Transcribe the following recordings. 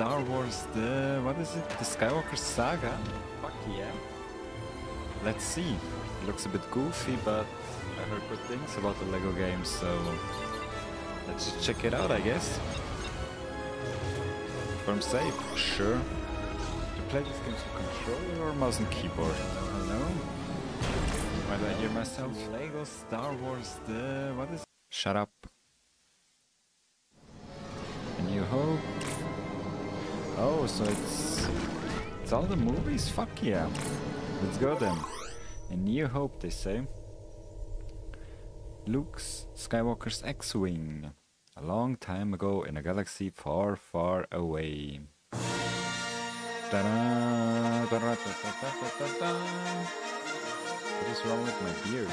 Star Wars, the... what is it? The Skywalker Saga? Fuck yeah. Let's see. It looks a bit goofy, but I heard good things about the Lego game, so... Let's just check it out, I guess. Firm safe, sure. To play this game with controller or mouse and keyboard? Hello? Why do I hear myself? Lego Star Wars, the... what is... Shut up. A New Hope. Oh, so it's... It's all the movies? Fuck yeah. Let's go then. A New Hope, they say. Luke's Skywalker's X-Wing. A long time ago in a galaxy far, far away. Ta-da, ta-da, ta-ta-ta-ta-ta. What is wrong with my beard?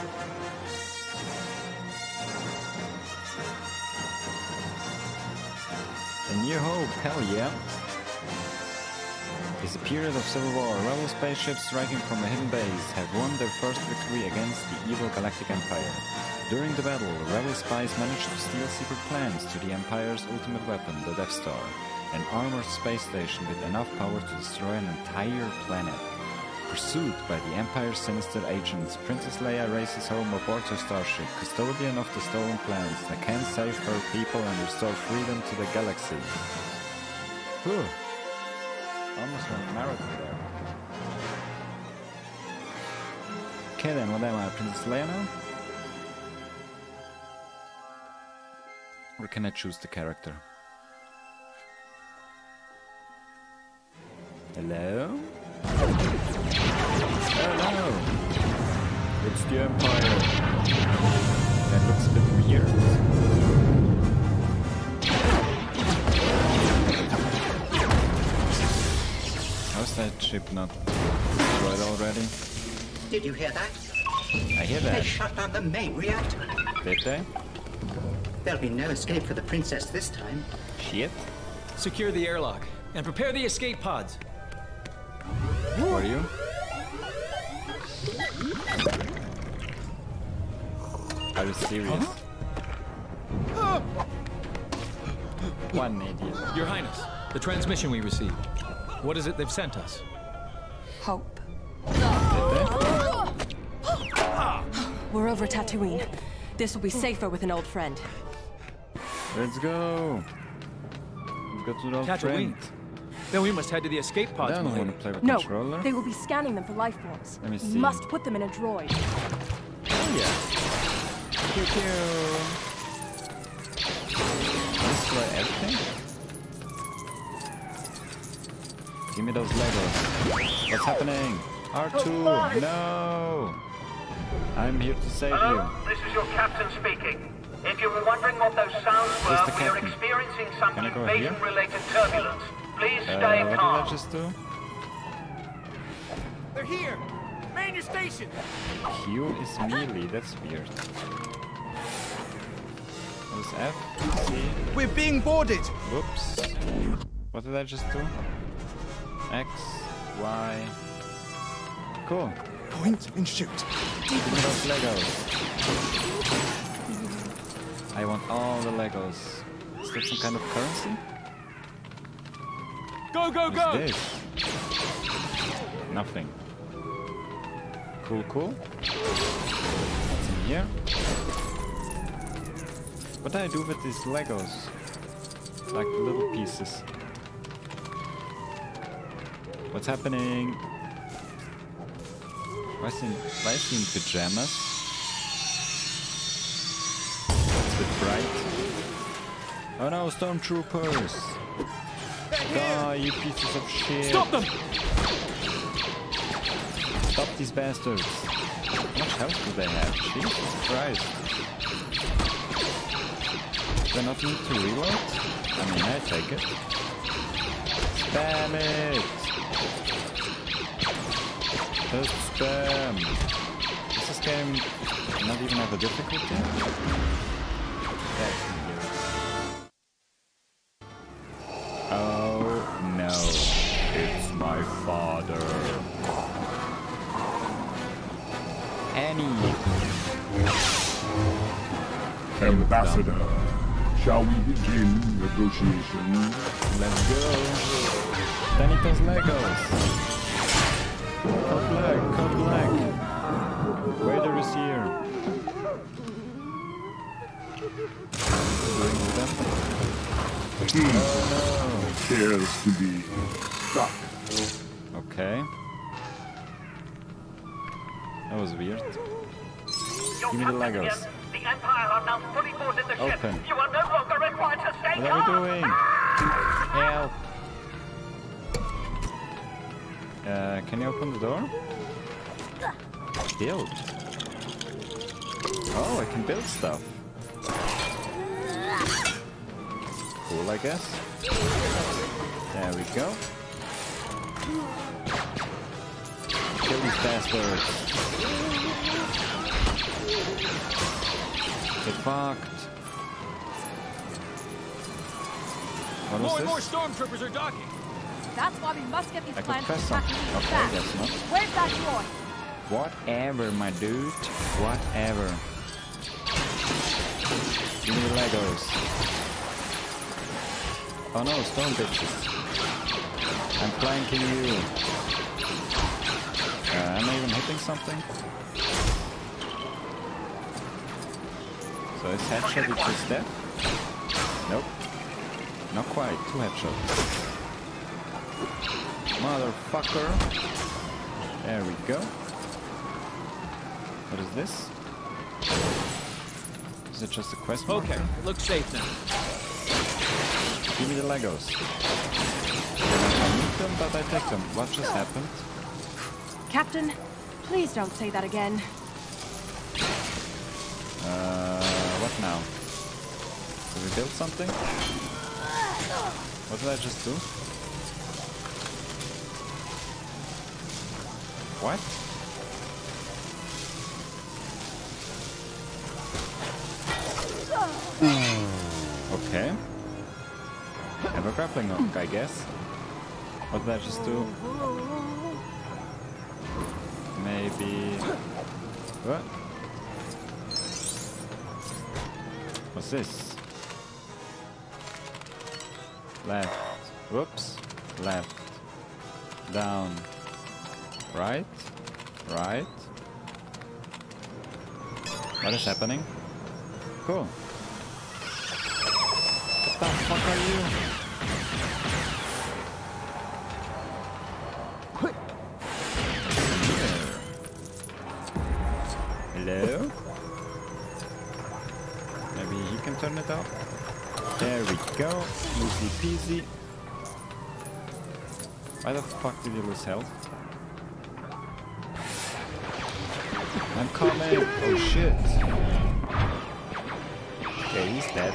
A New Hope, hell yeah. Period of civil war. Rebel spaceships striking from a hidden base have won their first victory against the evil Galactic Empire. During the battle, Rebel spies managed to steal secret plans to the Empire's ultimate weapon, the Death Star, an armored space station with enough power to destroy an entire planet. Pursued by the Empire's sinister agents, Princess Leia races home aboard her starship, custodian of the stolen plans that can save her people and restore freedom to the galaxy. Whew. Almost went marathon there. Okay then, what am I, Princess Leia now? Or can I choose the character? Hello? Oh, hello! It's the Empire. That looks a bit weird. How's that ship not destroyed already? Did you hear that? I hear that. They that. shut down the main reactor. Did they? There'll be no escape for the princess this time. Shit. Secure the airlock and prepare the escape pods. Who are you? Are you serious? One idiot. Your Highness, the transmission we received. What is it they've sent us? Hope. We're over Tatooine. This will be safer with an old friend. Let's go. Go to the old Tatooine. friend. Then we must head to the escape I pods. don't want to play with No, controller. they will be scanning them for life forms. Let me We must put them in a droid. Oh yeah. Pew pew. Destroy everything? Give me those Legos. What's happening? R2, no! I'm here to save Hello, you. this is your captain speaking. If you were wondering what those sounds were, Who's the we are experiencing some Can I go here? invasion-related turbulence. Please Uh, stay what did calm. I just do? They're here! Man your station! Q is melee, that's weird. What is F? C? We're being boarded! Whoops. What did I just do? X, Y. Cool. Point and shoot. Give me those Legos. I want all the Legos. Is that some kind of currency? Go, go, go! What is this? Nothing. Cool, cool. What's in here? What do I do with these Legos? Like little pieces. What's happening? Why is he in, why is he in pajamas? It's a bit bright. Oh no, stormtroopers! Die, you pieces of shit! Stop them! Stop these bastards! How much health do they have? Jesus Christ! Do I not need to reload? I mean, I take it. Spam it! Just spam! Um, Does this game not even have a difficulty? That's weird. Oh no, it's my father. Annie. Ambassador. Shall we begin negotiations? Let's go. Danitos Legos. Code black, code black. Waiter is here. Doing them. Cares to be stuck. Okay. That was weird. Your Give me the Legos. The Empire are now fully boarded the ship. Open. You are no longer required to stay What are we doing? Ah! Help! Uh, can you open the door? Build. Oh, I can build stuff. Cool, I guess. There we go. Kill these bastards. Get fucked. What More and more stormtroopers are docking. That's why we must get these I plans press back Okay, fast. guess not. Where's that droid? Whatever, my dude. Whatever. Give me the Legos. Oh no, stone bitches. I'm flanking you. Uh, am I even hitting something? So it's headshot equals death? Nope. Not quite. Two headshots. Motherfucker. There we go. What is this? Is it just a quest marker? Okay, looks safe now. Give me the Legos. I need them, but I take them. What just happened? Captain, please don't say that again. Uh, what now? Did we build something? What did I just do? What? Hmm, okay. Have a grappling hook, I guess. What did I just do? Maybe... What? What's this? Left. Whoops. Left. Down. Right. Right. What is happening? Cool. What the fuck are you? Hello? Maybe he can turn it off? There we go. Easy peasy. Why the fuck did you lose health? I'm coming! Oh shit! Okay, he's dead.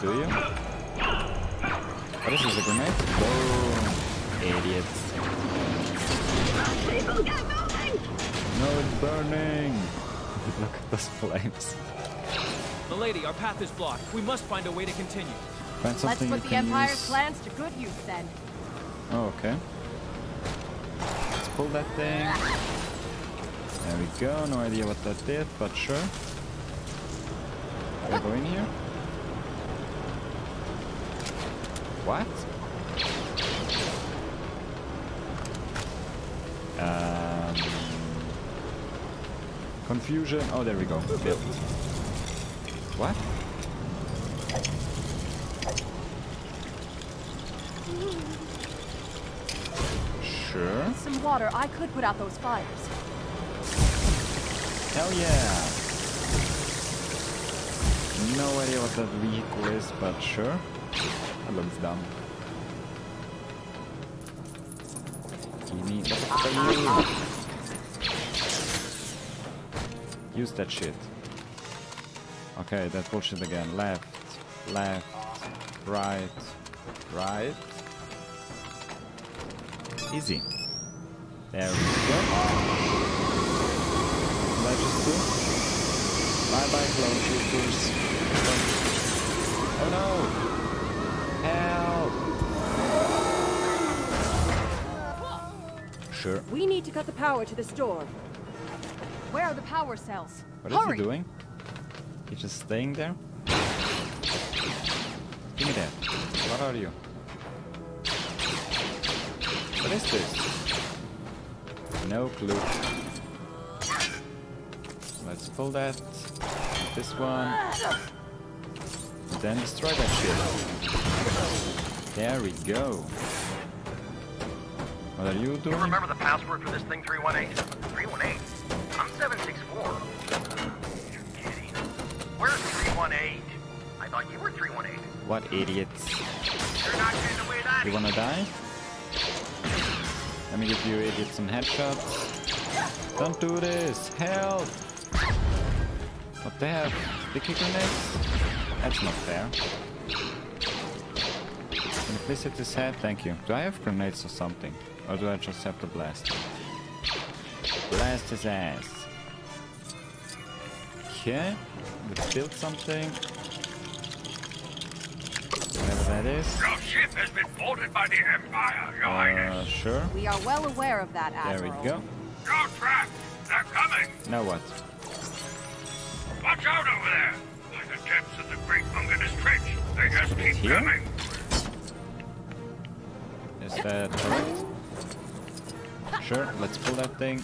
Do you? Oh, what is this, a grenade? Boom! Idiots. No, it's burning! Look at those flames. Milady, our path is blocked. We must find a way to continue. Find Let's put the Empire's use. plans to good use then. Oh, okay. Let's pull that thing. There we go. No idea what that did, but sure. Can I go in here? What? Um, confusion. Oh, there we go. Built. What? Sure. Some water, I could put out those fires. Hell yeah! No idea what that vehicle is, but sure. That looks dumb. Give? Use that shit. Okay, that bullshit again. Left, left, right, right. Easy. There we go. What did I just do? Bye bye, clone troopers. Oh no! Help! Sure. We need to cut the power to this door. Where are the power cells? What is Hurry! he doing? He's just staying there? Give me that. What are you? What is this? No clue. Let's pull that. This one. Then destroy that shit. There we go. What are you doing? You remember the password for this thing 318? 318? I'm 764. You're kidding. Where's 318? I thought you were 318. What idiots. You're not getting away that You wanna die? Me give you idiots some headshots. Don't do this! Help! What they have? Sticky grenades? That's not fair. Can you please hit his head? Thank you. Do I have grenades or something? Or do I just have to blast? Blast his ass. Okay. Let's build something. Whatever that is. Your ship has been boarded by the Empire, Your Uh, sure. We are well aware of that, There we Admiral. go. You're trapped. They're coming. Now what? Watch out over there. By the depths of the Great Munganus Trench. They just keep Here? coming. Is that correct? Sure, let's pull that thing.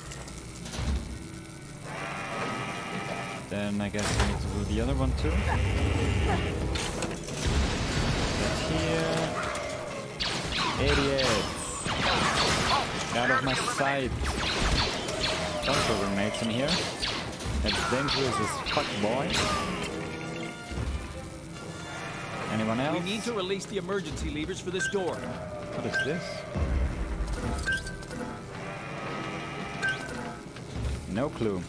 Then I guess we need to do the other one too. Get here. Idiots! Get out of my sight! Don't throw grenades in here. That's dangerous as fuck, boy. Anyone else? We need to release the emergency levers for this door. What is this? No clue.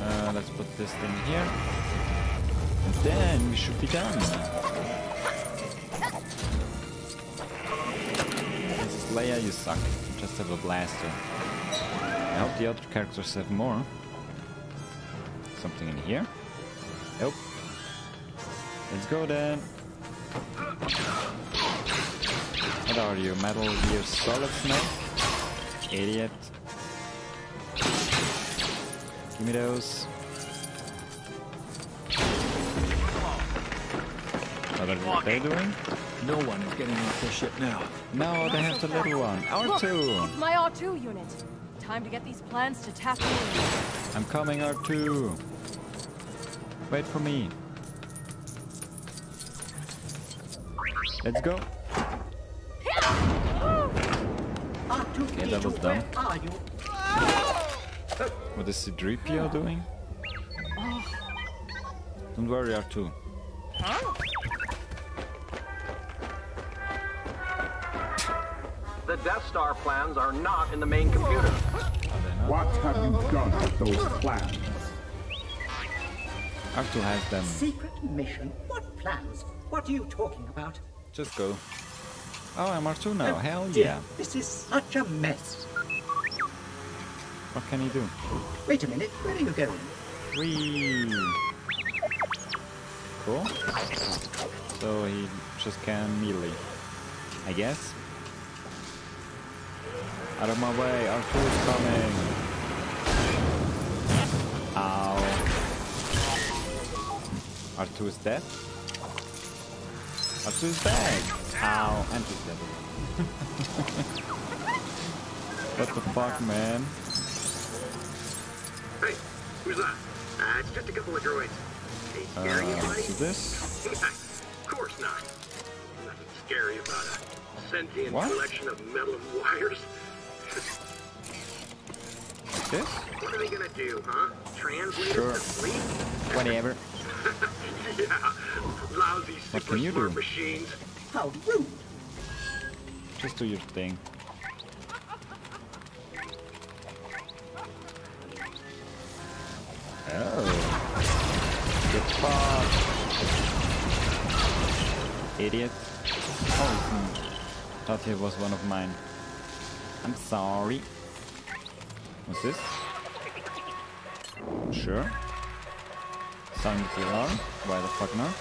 Uh, let's put this thing here. And then we should be done. Leia, you suck. You just have a blaster. I hope the other characters have more. Something in here? Nope. Let's go then. What are you, Metal Gear Solid Snake? Idiot. Give me those. What are they doing? No one is getting off this ship now. Now they have the little one. Look, R2! it's my R2 unit. Time to get these plans to Tatooine. I'm coming, R2! Wait for me. Let's go. Ah! Okay, that was dumb. where are you? What is C-3PO doing? Ah. Don't worry, R2. The Death Star plans are not in the main computer. What have you done with those plans? R2 has them. Secret mission? What plans? What are you talking about? Just go. Oh, I'm R2 now. Oh, Hell dear, yeah. This is such a mess. What can he do? Wait a minute, where are you going? Whee! Cool. So he just can melee. I guess. Out of my way, R2 is coming. Ow. R2 is dead. R2 is back. Ow, and he's dead. what the fuck, man? Hey, who's that? Uh, it's just a couple of droids. Hey, Uh, scare you, buddy? this? of course not. Nothing scary about a sentient What? collection of metal wires. This? What are they gonna do, huh? Translate us Sure. to sleep? Whatever. yeah, lousy What super can you smart do? machines. How rude! Just do your thing. Oh. Get fucked. Idiot. Oh, hmm. thought he was one of mine. I'm sorry. What's this? Sure. Sound alarm? Why the fuck not?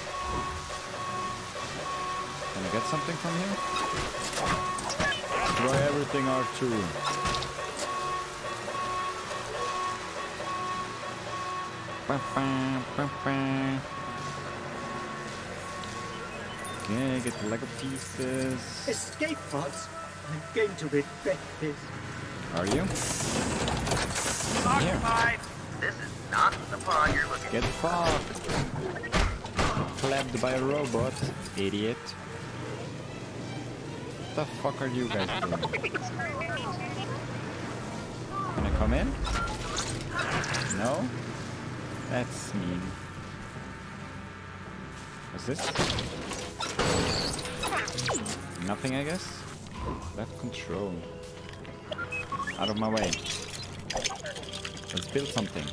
Can I get something from here? Throw everything R2. Okay, get the Lego pieces. Escape pods? I'm going to regret this. Are you? Occupied! This is not the pod you're looking Get fucked! Clapped by a robot, idiot. What the fuck are you guys doing? Can I come in? No? That's mean. What's this? Nothing, I guess? Left control. Out of my way. Let's build something.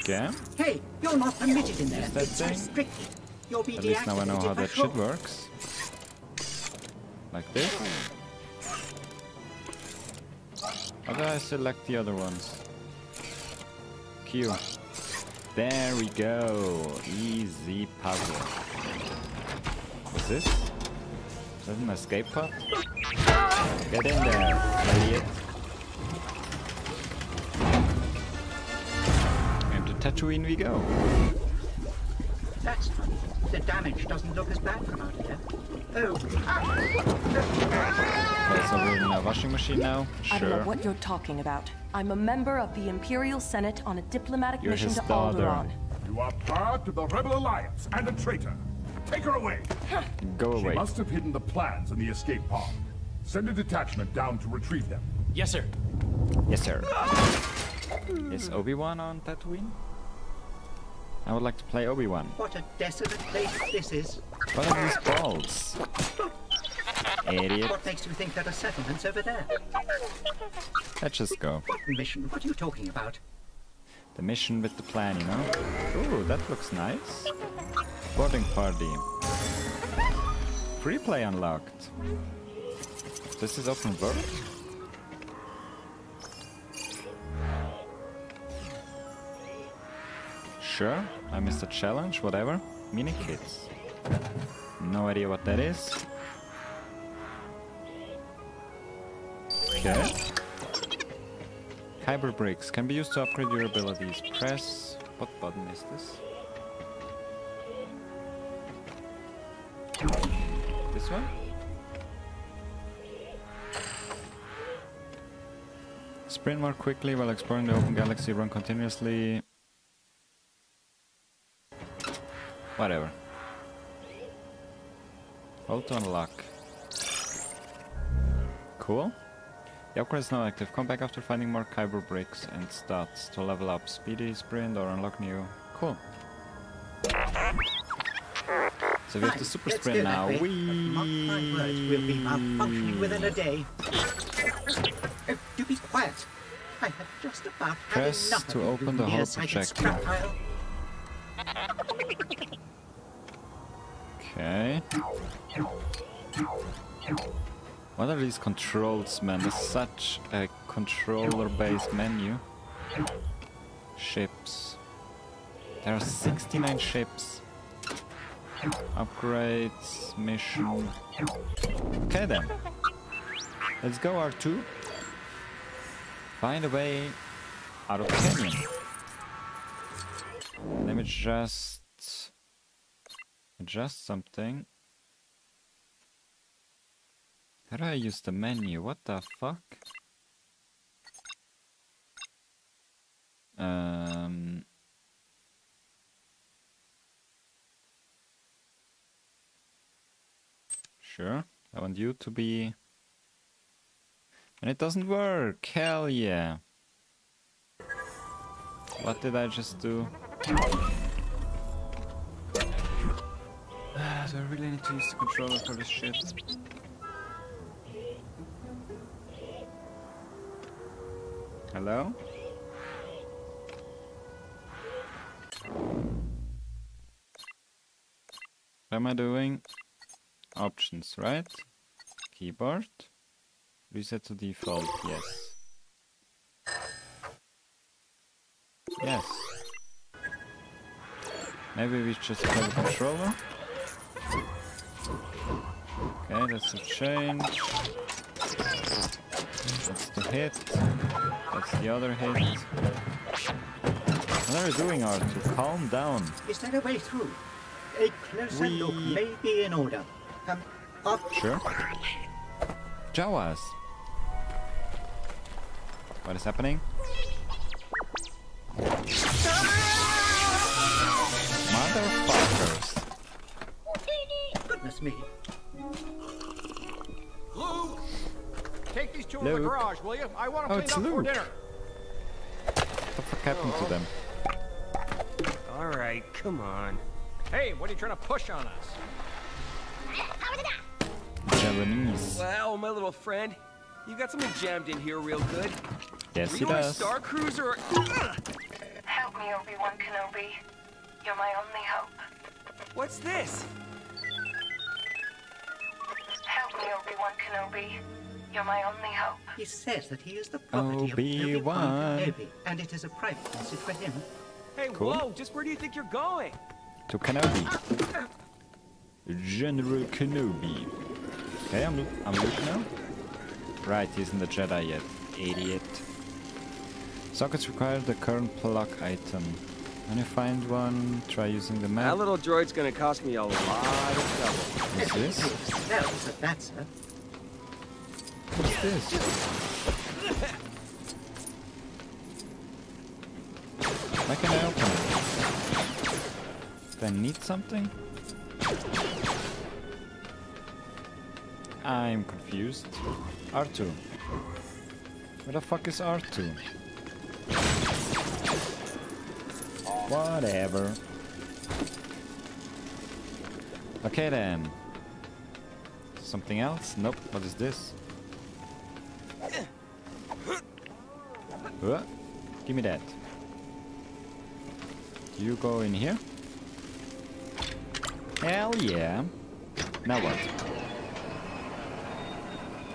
Okay. Hey, you're not permitted in there. Is that it's thing? restricted. You'll be At least now I know how that shit works. Like this. How do I select the other ones? Q. There we go. Easy puzzle. What's this? Is that an escape pod? Get in there, idiot. And to Tatooine we go. That's funny. The damage doesn't look as bad from out here. Oh, Okay, so we're in a washing machine now. Sure. I don't know what you're talking about. I'm a member of the Imperial Senate on a diplomatic You're mission his to daughter. Alderaan. You are part of the Rebel Alliance and a traitor. Take her away. Go away. She must have hidden the plans in the escape pod. Send a detachment down to retrieve them. Yes, sir. Yes, sir. Ah! Is Obi-Wan on Tatooine? I would like to play Obi-Wan. what a desolate place this is. What are these balls? Idiot. What makes you think there are settlements over there? Let's just go. What mission? What are you talking about? The mission with the plan, you know? Ooh, that looks nice. Boarding party. Free play unlocked. This is open world? Sure, I missed a challenge, whatever. Mini kids. No idea what that is. Okay. Kyber bricks can be used to upgrade your abilities. Press. What button is this? This one? Sprint more quickly while exploring the open galaxy. Run continuously. Whatever. Hold to unlock. Cool. The upgrade is now active. Come back after finding more Kyber bricks and stats to level up speedy, sprint, or unlock new. Cool. So we have the super let's sprint now. way, but mark my words, we'll be uh, malfunctioning within a day. Oh, do be quiet. I have just about had enough to open the hull nearsighted projector. scrap pile. Okay. What are these controls, man? There's such a controller-based menu. Ships. There are 69 ships. Upgrades, mission. Okay then. Let's go R2. Find a way out of the canyon. Let me just adjust something. How do I use the menu? What the fuck? Um. Sure. I want you to be. And it doesn't work. Hell yeah. What did I just do? Do I really need to use the controller for this shit? Hello? What am I doing? Options, right? Keyboard. Reset to default, yes. Yes. Maybe we just have a controller. Okay, that's a change. That's the hit. That's the other hit. What are you doing, R2? Calm down. Is there a way through? A closer look We- may be in order. Um, up. Sure. Jawas. What is happening? Motherfuckers. Goodness me. Luke! Take these two in the garage, will you? I want Oh, to it's clean up for dinner. What the fuck happened to them? All right, come on. Hey, what are you trying to push on us? Japanese. Well, my little friend, you got something jammed in here real good. Yes, Were he you on a does. Star Cruiser? Or... Help me, Obi-Wan Kenobi. You're my only hope. What's this? Help me, Obi-Wan Kenobi. You're my only hope. He says that he is the property of Obi-Wan. Obi-Wan Kenobi, and it is a private message for him. Hey, Cool. whoa, just where do you think you're going? To Kenobi. General Kenobi. Okay, I'm, I'm Luke now. Right, he's in the Jedi yet. Idiot. Sockets require the current plug item. When you find one, try using the map. That little droid's gonna cost me a lot of trouble. What's this? Smells of that, sir. What's this? Why can I open it? Do I need something? I'm confused. R2. Where the fuck is R2? Whatever. Okay then. Something else? Nope. What is this? Uh, give me that. You go in here? Hell yeah. Now what?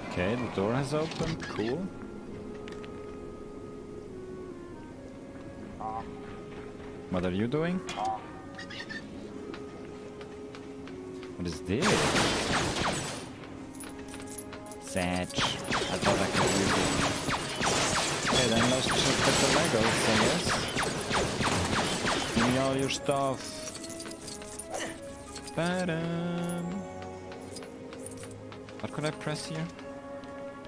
Okay, the door has opened. Cool. What are you doing? What is this? Satch. I thought I could use it. Okay, then let's check out the Legos, I guess. Give me all your stuff. Ba-dum. What could I press here?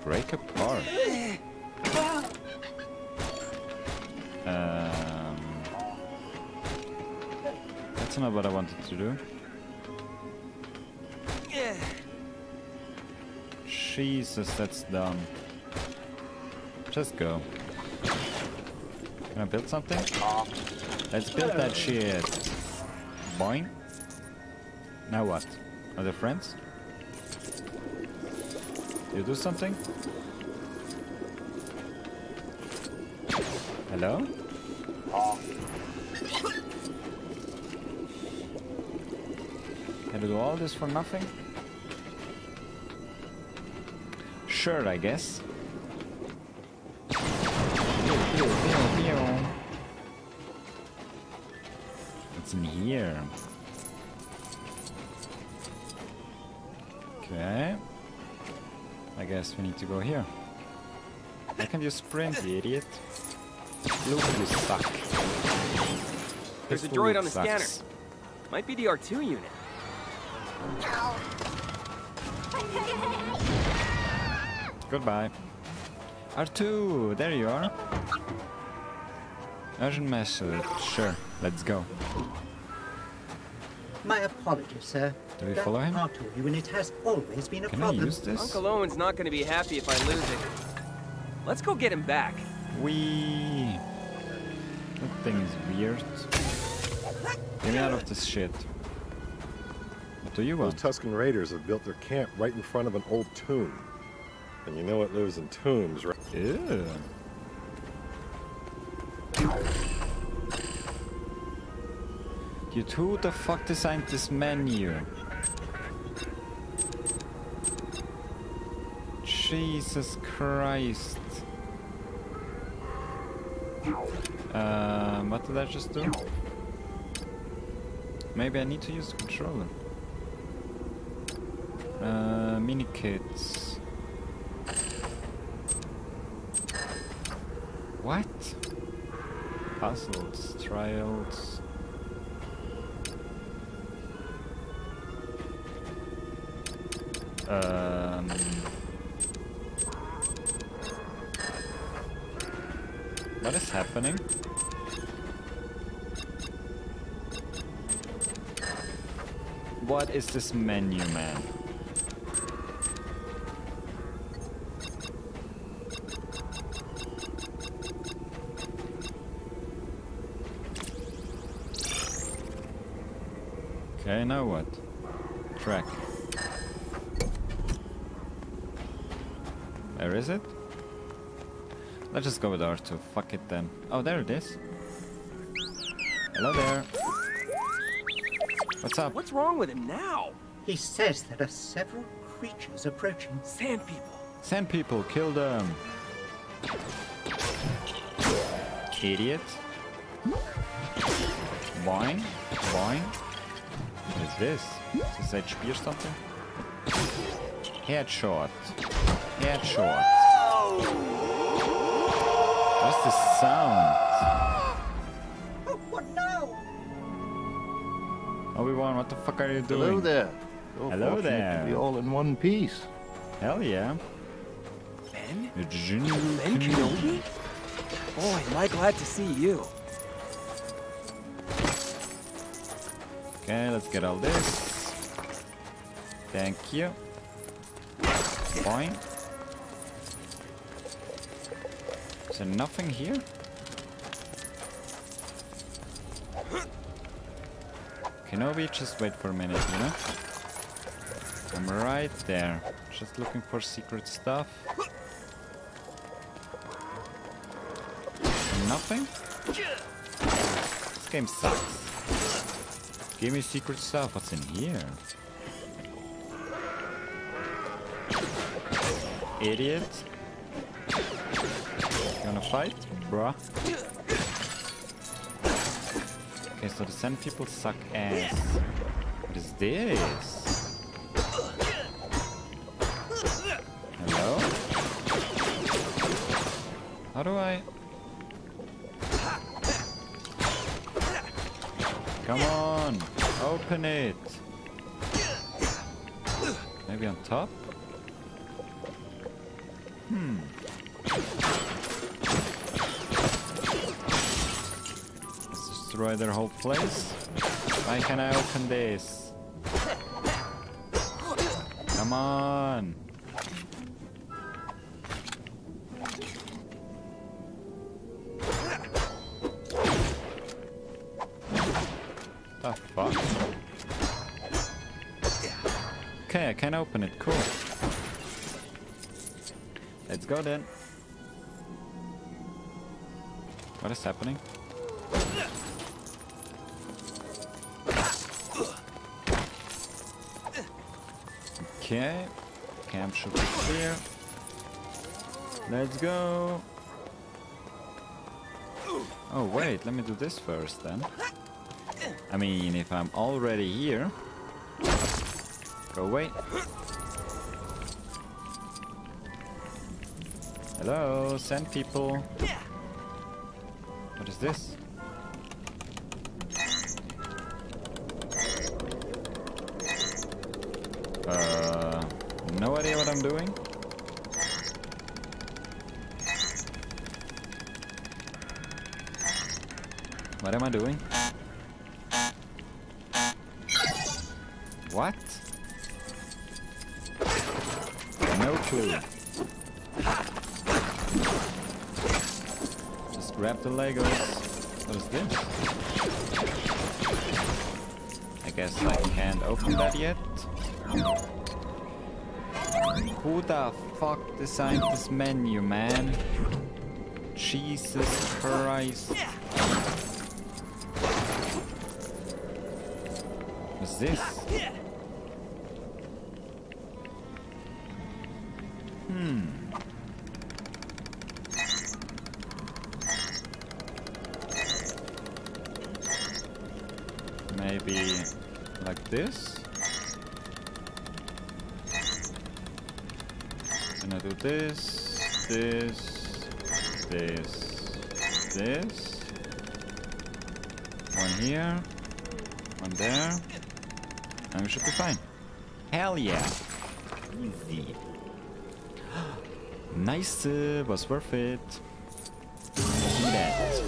Break apart. Um, that's not what I wanted to do. Jesus, that's dumb. Just go. Can I build something? Let's build that shit. Boing. Now what? Are they friends? You do something? Hello? Can I do all this for nothing? Sure, I guess. What's in here? Okay. I guess we need to go here. Why can't you sprint, you idiot? Look, you suck. There's a droid on the sucks. scanner. Might be the R2 unit. Goodbye. R2, there you are. Urgent message. Sure, let's go. My apologies, sir. Do we That follow him? R2 unit has always been a Can I problem. use this? Uncle Owen's not gonna be happy if I lose it. Let's go get him back. We. That thing is weird. Get me out of this shit. What do you want? Those? Tusken Raiders have built their camp right in front of an old tomb. And you know what lives in tombs, right? Yeah. Dude, who the fuck designed this menu? Jesus Christ. Um, what did I just do? Maybe I need to use the controller. Uh, mini kits. What? Puzzles, trials. Um. What is happening? What is this menu, man? Just go with R2. Fuck it then. Oh, there it is. Hello there. What's up? What's wrong with him now? He says there are several creatures approaching. Sand people. Sand people, kill them. Idiot. Boing. Boing. What is this? Is this HP or something? Headshot. Headshot. What's the sound? Oh, what now? Obi-Wan, what the fuck are you doing? Hello there. So Hello there. To be all in one piece. Hell yeah. Ben? The Jin- Ben Kenobi? Boy, am I glad to see you. Okay, let's get all this. Thank you. Boing. Is there nothing here? Kenobi, just wait for a minute, you know? I'm right there. Just looking for secret stuff. Nothing? This game sucks. Give me secret stuff. What's in here? Idiot. You wanna fight? Bruh. Okay, so the sand people suck ass. What is this? Hello? How do I... Come on, open it. Maybe on top? Destroy their whole place. Why can I open this? Come on. The fuck? Okay, I can open it. Cool. Let's go then. What is happening? Be. Let's go. Oh wait, let me do this first then. I mean, if I'm already here... Go away. Hello, sand people. What is this? The fuck designed this menu, man? Jesus Christ. What's this? Hmm. Maybe like this? Can I do this, this, this? this. One here. One there. And we should be fine. Hell yeah. Easy. nice. Uh, was worth it. See that.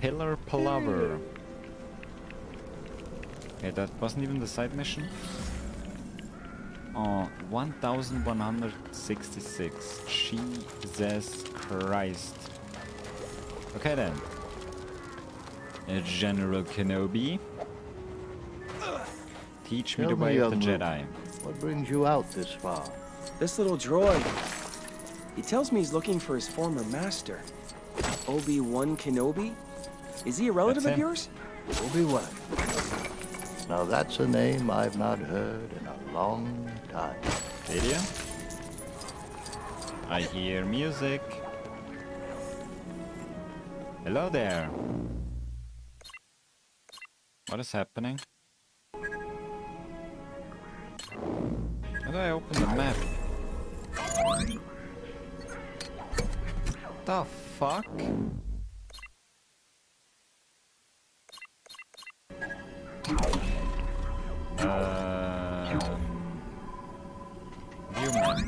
Pillar Palaver. Okay, that wasn't even the side mission. Oh, 1166. Jesus Christ. Okay then. General Kenobi. Teach me Tell the way of the young Jedi. What brings you out this far? This little droid. He tells me he's looking for his former master. Obi-Wan Kenobi? Is he a relative of yours? Obi-Wan. Now that's a name I've not heard in a long time. Did you? I hear music. Hello there. What is happening? How do I open the map? The fuck? Uh, View map.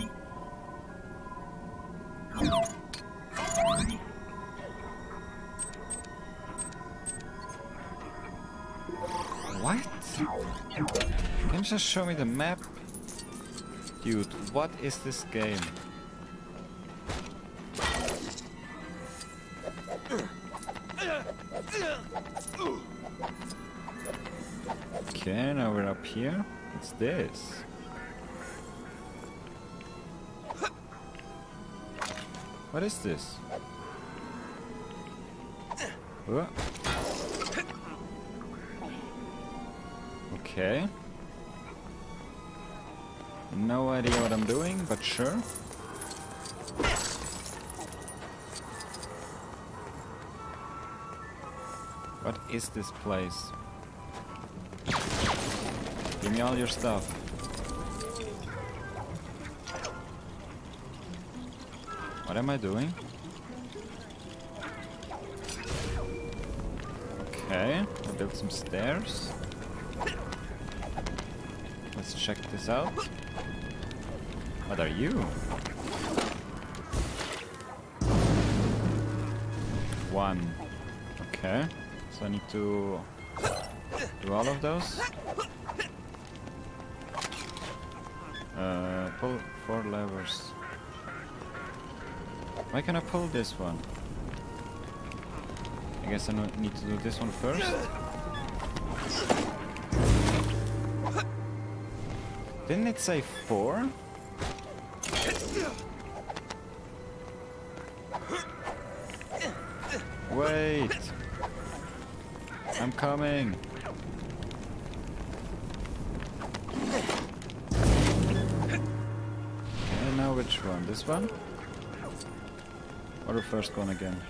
What? Can you just show me the map? Dude, what is this game? Okay, now we're up here. What's this? What is this? Okay. No idea what I'm doing, but sure. What is this place? Give me all your stuff. What am I doing? Okay, I built some stairs. Let's check this out. What are you? One. Okay, so I need to do all of those. Uh, pull four levers. Why can I pull this one? I guess I need to do this one first. Didn't it say four? I'm! Okay, now which one? This one? Or the first one again?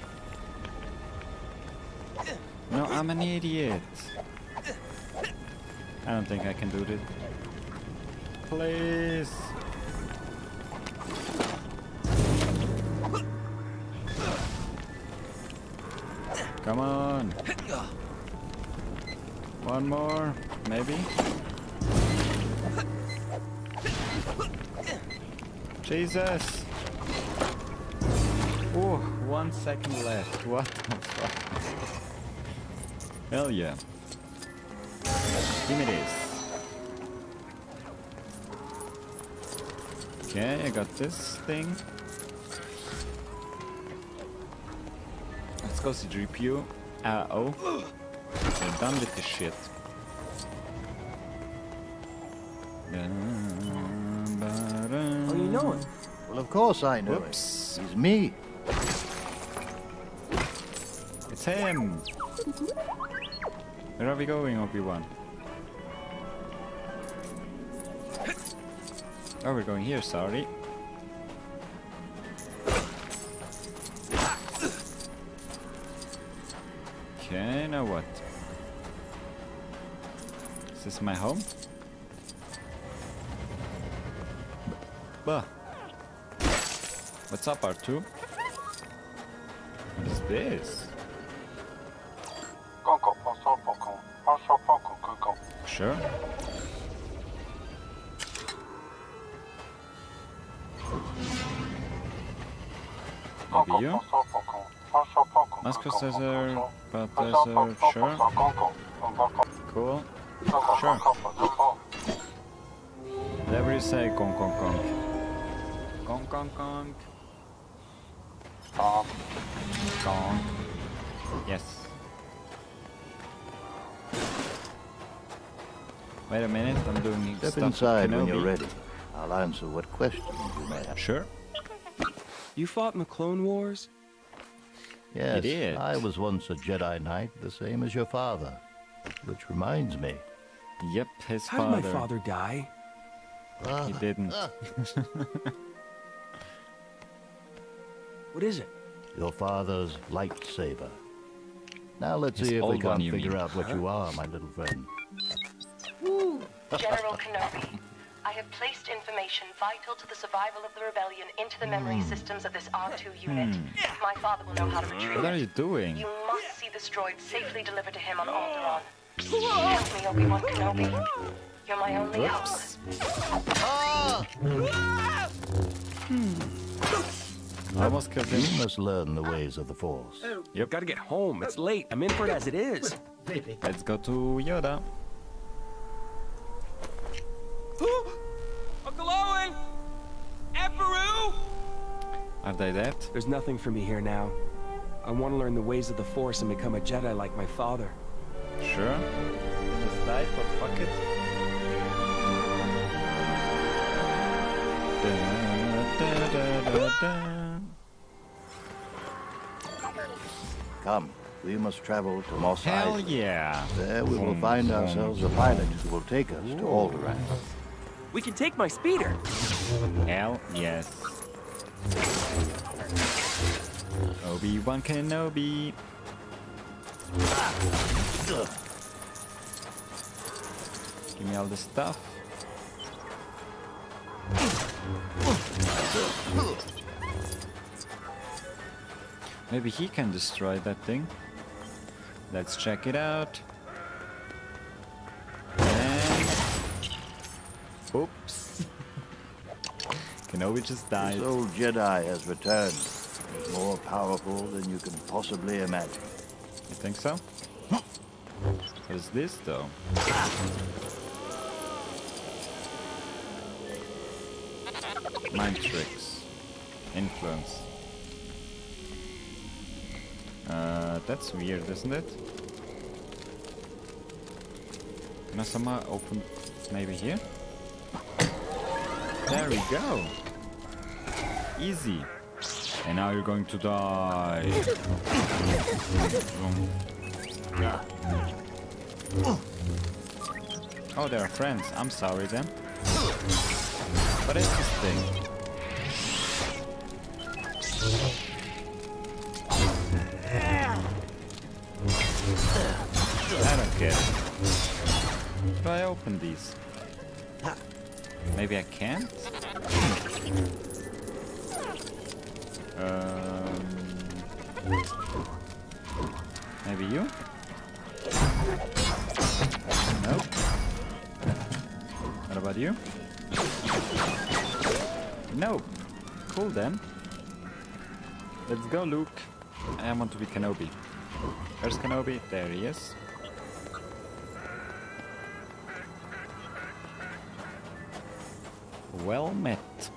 No, I'm an idiot! I don't think I can do this. Please! Come on! One more, maybe? Jesus! Oh, one second left. What the fuck? Hell yeah. Give me this. Okay, I got this thing. Let's go see GPU. Uh oh. We're done with this shit. Oh, you know him? Well, of course I know Whoops. it. He's me. It's him! Where are we going, Obi-Wan? Oh, we're going here, sorry. This my home? Bah. What's up, R2? What is this? Sure. Maybe you? Moscow Desert, but sure. Cool. Sure. Whatever you say, Kong Kong Kong. Kong Kong Kong. Kong. Yes. Wait a minute, I'm doing Step stuff with inside when you're ready. I'll answer what questions you may have. Sure. You fought in the Clone Wars? Yes, did. I was once a Jedi Knight, the same as your father. Which reminds me. Yep, his How father. did my father die? He uh-huh. didn't. Uh. What is it? Your father's lightsaber. Now let's His see if we can't figure mean. out what you are, my little friend. General Kenobi, I have placed information vital to the survival of the rebellion into the memory hmm. systems of this R2 hmm. unit. My father will know how to retrieve it. What are you doing? You must see this droid safely delivered to him on Alderaan. Help me, Obi-Wan Kenobi. You're my only hope. I almost killed You must learn the ways of the Force. Oh, yep. Gotta get home. It's late. I'm in for it as it is. Really? Let's go to Yoda. Uncle Owen! Aunt Beru! Are they dead? There's nothing for me here now. I want to learn the ways of the Force and become a Jedi like my father. Sure. Just die, but fuck it. Da, da, da, da, da. Come, we must travel to Mos Eisley. yeah. There we will hmm, find hmm. ourselves a pilot who will take us to Alderaan. We can take my speeder. Hell yes. Obi-Wan Kenobi. Give me all the stuff. Maybe he can destroy that thing. Let's check it out. And... Oops. Kenobi just died. This old Jedi has returned. More powerful than you can possibly imagine. Think so? What is this though? Mind tricks. Influence. Uh, that's weird, isn't it? Can I somehow open maybe here? There we go. Easy. And now you're going to die. Oh, they are friends. I'm sorry then. What is this thing? I don't care. Do I open these? Maybe I can't? Then. Let's go, Luke. I want to be Kenobi. Where's Kenobi? There he is. Well met.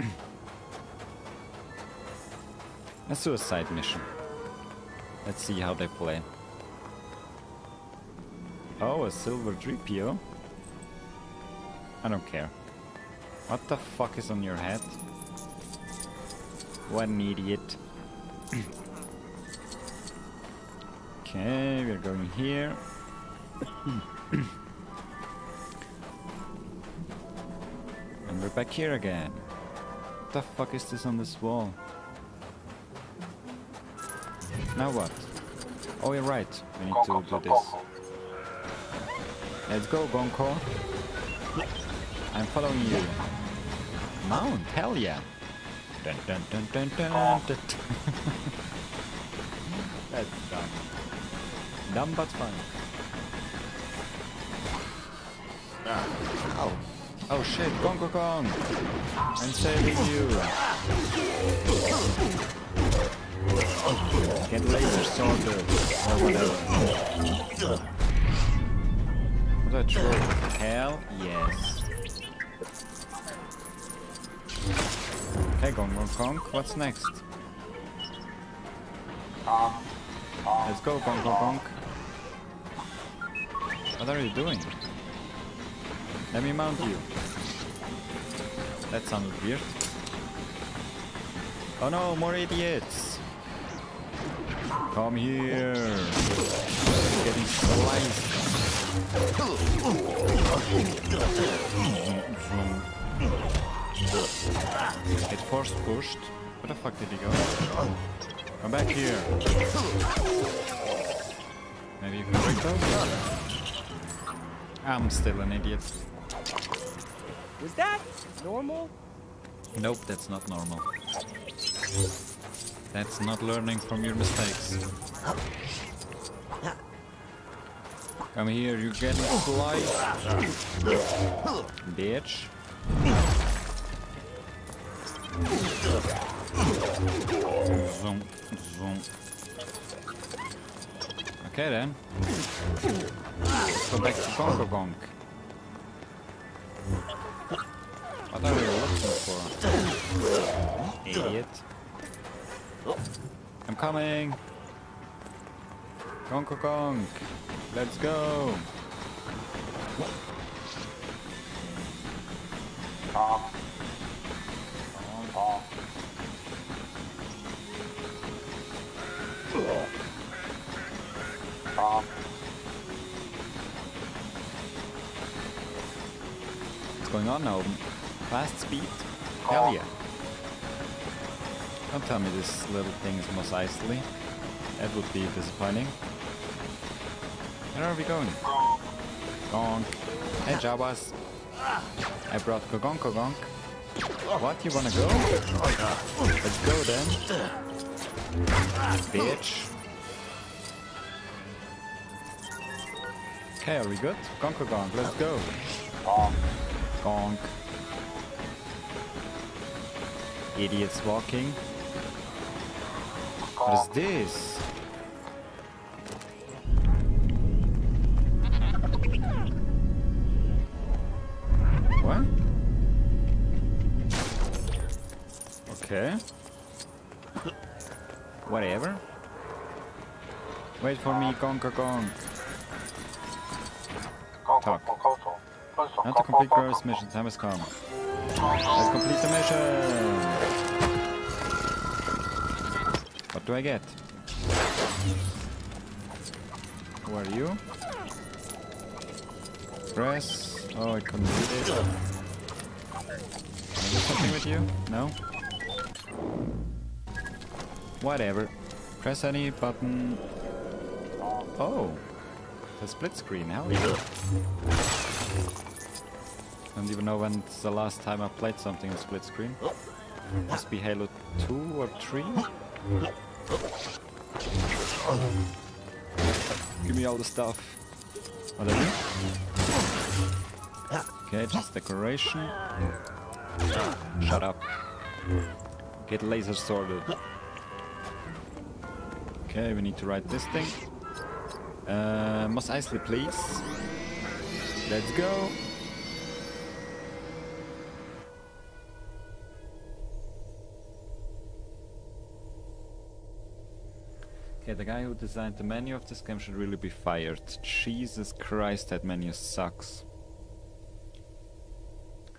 A suicide mission. Let's see how they play. Oh, a silver Threepio? I don't care. What the fuck is on your head? What an idiot. okay, we're going here. and we're back here again. What the fuck is this on this wall? Now what? Oh, you're right. We need to do this. Let's go, Gonko. I'm following you. Mount, hell yeah. Dun dun dun dun dun. dun. That's dumb. Dumb but fun. Ow. Ah. Oh. oh shit, Gong Gong Gong! I'm saving you! Get laser sorted, or whatever. Was that true? Hell yes. Gong Gong, what's next? Let's go, Gong Gong Gong. What are you doing? Let me mount you. That sounded weird. Oh no, more idiots! Come here! Getting sliced! It force pushed. Where the fuck did he go? Come back here! Maybe you can break those? I'm still an idiot. Was that normal? Nope, that's not normal. That's not learning from your mistakes. Come here, you getting sliced. Bitch. Zoom, zoom. Okay then. Let's go back to Gongo Gonk. What are you looking for? Idiot. I'm coming! Gonk Gonk! Let's go! What's going on now? Fast speed? Hell yeah. Don't tell me this little thing is Mos Eisley. That would be disappointing. Where are we going? Gonk. Hey Jawas. I brought Kogonk Kogonk. What, you wanna go? Let's go then. Bitch. Okay, are we good? Gonk Kogonk, let's go. Gonk. Idiots walking. What is this? What? Okay. Whatever. Wait for me, Gonka Gong. Complete Gross mission, time has come. Let's complete the mission! What do I get? Who are you? Press. Oh, I couldn't read it. Can I do something with you? No? Whatever. Press any button. Oh! The split screen, yeah. I don't even know when's the last time I played something in split screen. Must be Halo 2 or 3? Give me all the stuff. Whatever. Okay, just decoration. Shut up. Get laser sorted. Okay, we need to write this thing. Uh, Mos Eisley, please. Let's go. Okay, the guy who designed the menu of this game should really be fired. Jesus Christ, that menu sucks.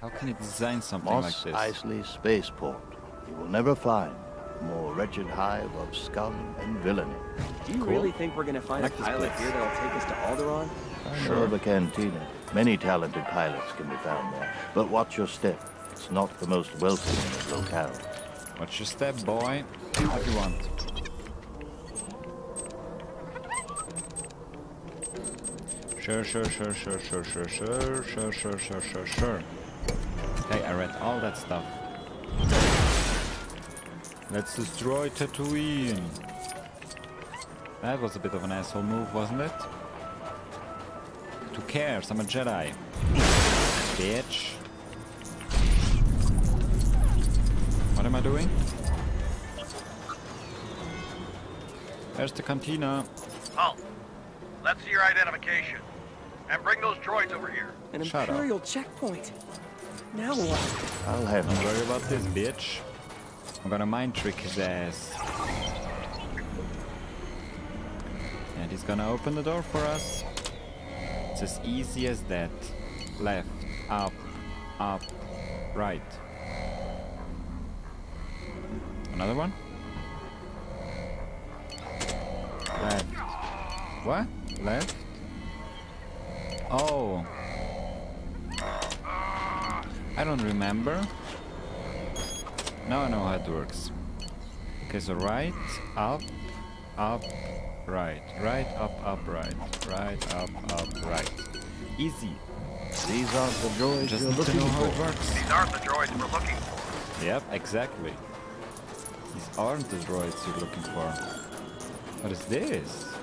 How can he design something Moss like this? Eisley Spaceport. You will never find a more wretched hive of scum and villainy. Do you Cool. really think we're gonna find Like a this pilot place. here that'll take us to Alderaan? Sure of a cantina. Many talented pilots can be found there. But watch your step. It's not the most welcoming of locales. Watch your step, boy. What do you want? Sure, sure, sure, sure, sure, sure, sure, sure, sure, sure, sure, sure. Okay, I read all that stuff. Let's destroy Tatooine. That was a bit of an asshole move, wasn't it? Who cares? I'm a Jedi. Bitch. What am I doing? There's the cantina. Oh, let's see your identification. And bring those droids over here. An Shut up. Imperial checkpoint. Now what? I'll have Don't worry about this, bitch. I'm gonna mind trick his ass. And he's gonna open the door for us. It's as easy as that. Left, up, up, right. Another one? Left. What? Left? Oh. I don't remember. Now I know how it works. Okay, so right, up, up, right. Right, up, up, right. Right, up, up, right. Easy. These aren't the droids Just you're looking for. works. These aren't the droids we're looking for. Yep, exactly. These aren't the droids you're looking for. What is this?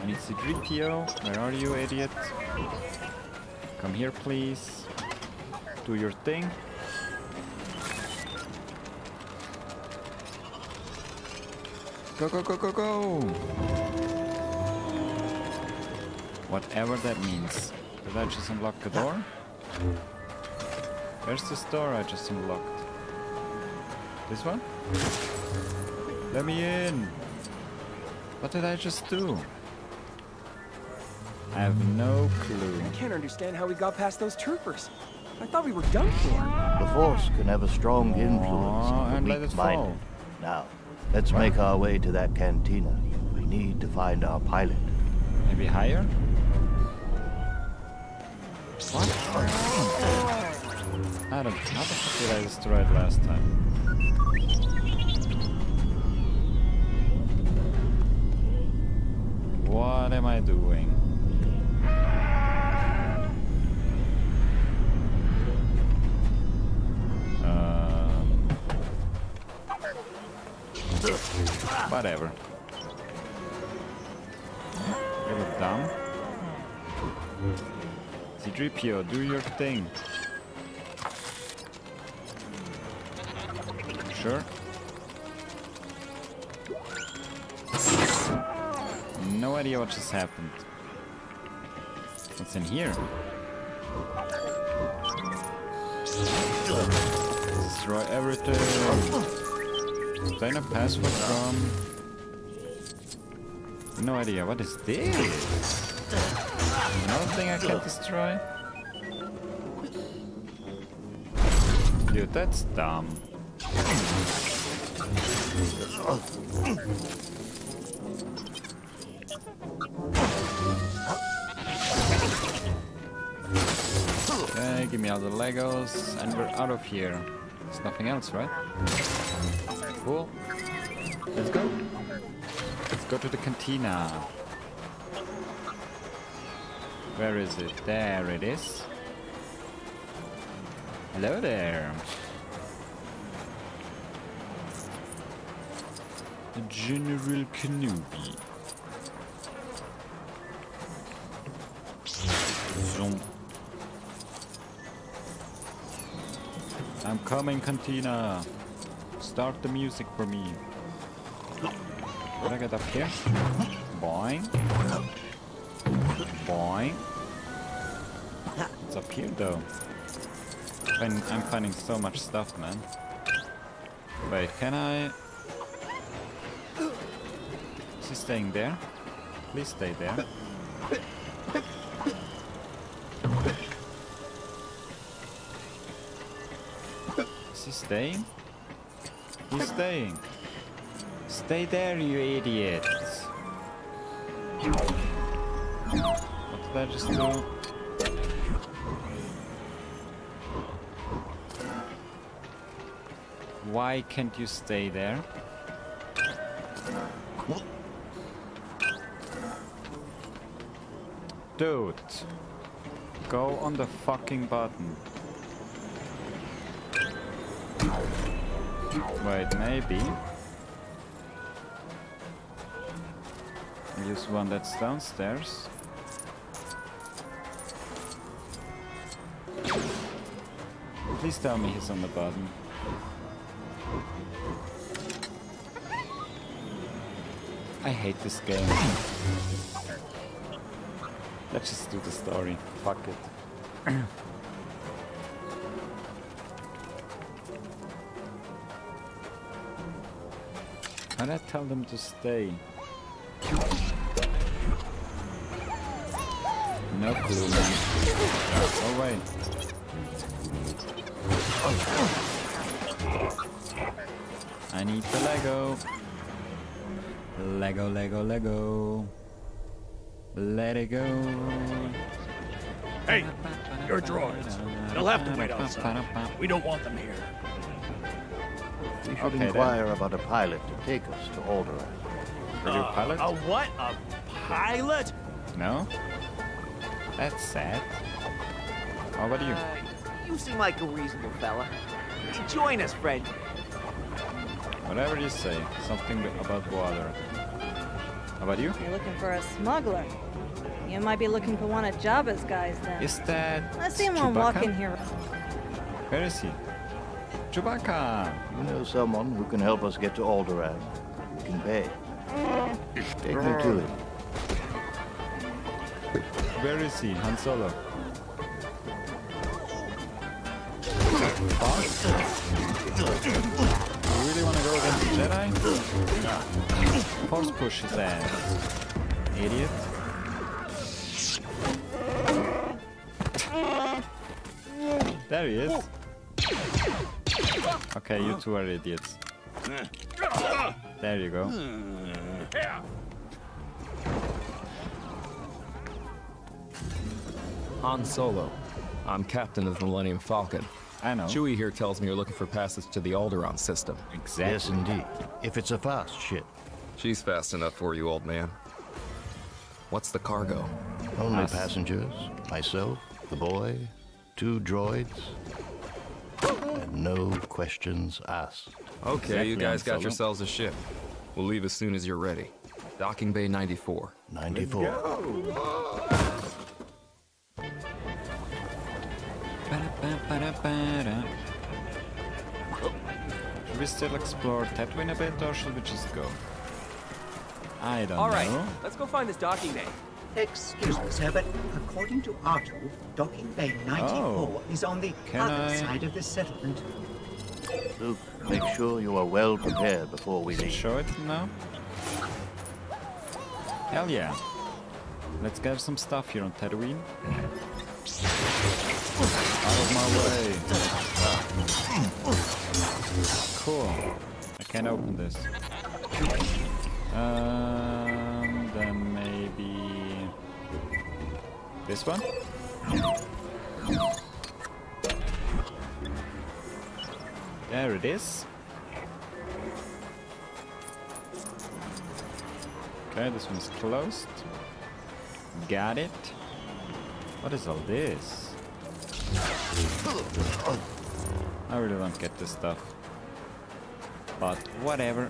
I need C3PO. Where are you, idiot? Come here, please. Do your thing. Go, go, go, go, go! Whatever that means. Did I just unlock the door? Where's this door I just unlocked? This one? Let me in! What did I just do? I have no clue. I can't understand how we got past those troopers. I thought we were done for. The Force can have a strong influence Aw, on and the let it weak-minded. Now, let's make our way to that cantina. We need to find our pilot. Maybe higher? What? I don't. How the fuck did I destroy it last time? What am I doing? Whatever. You look dumb. C3PO, do your thing. Sure. No idea what just happened. What's in here? Destroy everything. Obtain a password from... No idea. What is this? Another thing I can destroy? Dude, that's dumb. Okay, give me all the Legos, and we're out of here. There's nothing else, right? Cool. Let's go. Let's go to the cantina. Where is it? There it is. Hello there. General Kenobi. Zoom. I'm coming, Cantina. Start the music for me. Can I get up here? Boing. Boing. What's up here, though? I'm, I'm finding so much stuff, man. Wait, can I... Is he staying there? Please stay there. Is he staying? He's staying. Stay there, you idiot. What did I just do? Why can't you stay there? Dude. Go on the fucking button. Wait, maybe. Use one that's downstairs. Please tell me he's on the bottom. I hate this game. Let's just do the story. Fuck it. Why'd I tell them to stay? No clue, man. Oh, wait. I need the Lego. Lego, Lego, Lego. Let it go. Hey, your droids. They'll have to wait outside. We don't want them here. We should Okay, then. inquire about a pilot to take us to Alderaan. Are you a pilot? A what? A pilot? No? That's sad. How about you? Uh, you seem like a reasonable fella. Join us, friend. Whatever you say. Something about water. How about you? You're looking for a smuggler. You might be looking for one of Jabba's guys then. Is that I see one walking Chewbacca? here. Where is he? Chewbacca! You know someone who can help us get to Alderaan. We can pay. Take me to him. Where is he? Han Solo. You really want to go against the Jedi? Force push his ass. Idiot. There he is. Okay, you two are idiots. There you go. Han Solo. I'm captain of the Millennium Falcon. I know. Chewie here tells me you're looking for passage to the Alderaan system. Exactly. Yes, indeed. If it's a fast ship. She's fast enough for you, old man. What's the cargo? Only Us. passengers, myself, the boy, two droids, and no questions asked. Okay, you guys got yourselves a ship. We'll leave as soon as you're ready. Docking Bay 94. 94. Ba-da-ba-da-ba-da. Should we still explore Tatooine a bit or should we just go? I don't All right, know. Alright, let's go find this docking bay. Excuse me, sir, but according to Artoo, Docking Bay 94 Oh. is on the Can other I- side of the settlement. Luke, make sure you are well prepared before we leave. Show it now? Hell yeah. Let's gather some stuff here on Tatooine. Out of my way. Cool. I can't open this. Um, this one. There it is. Okay, this one's closed. Got it. What is all this? I really don't get this stuff. But whatever.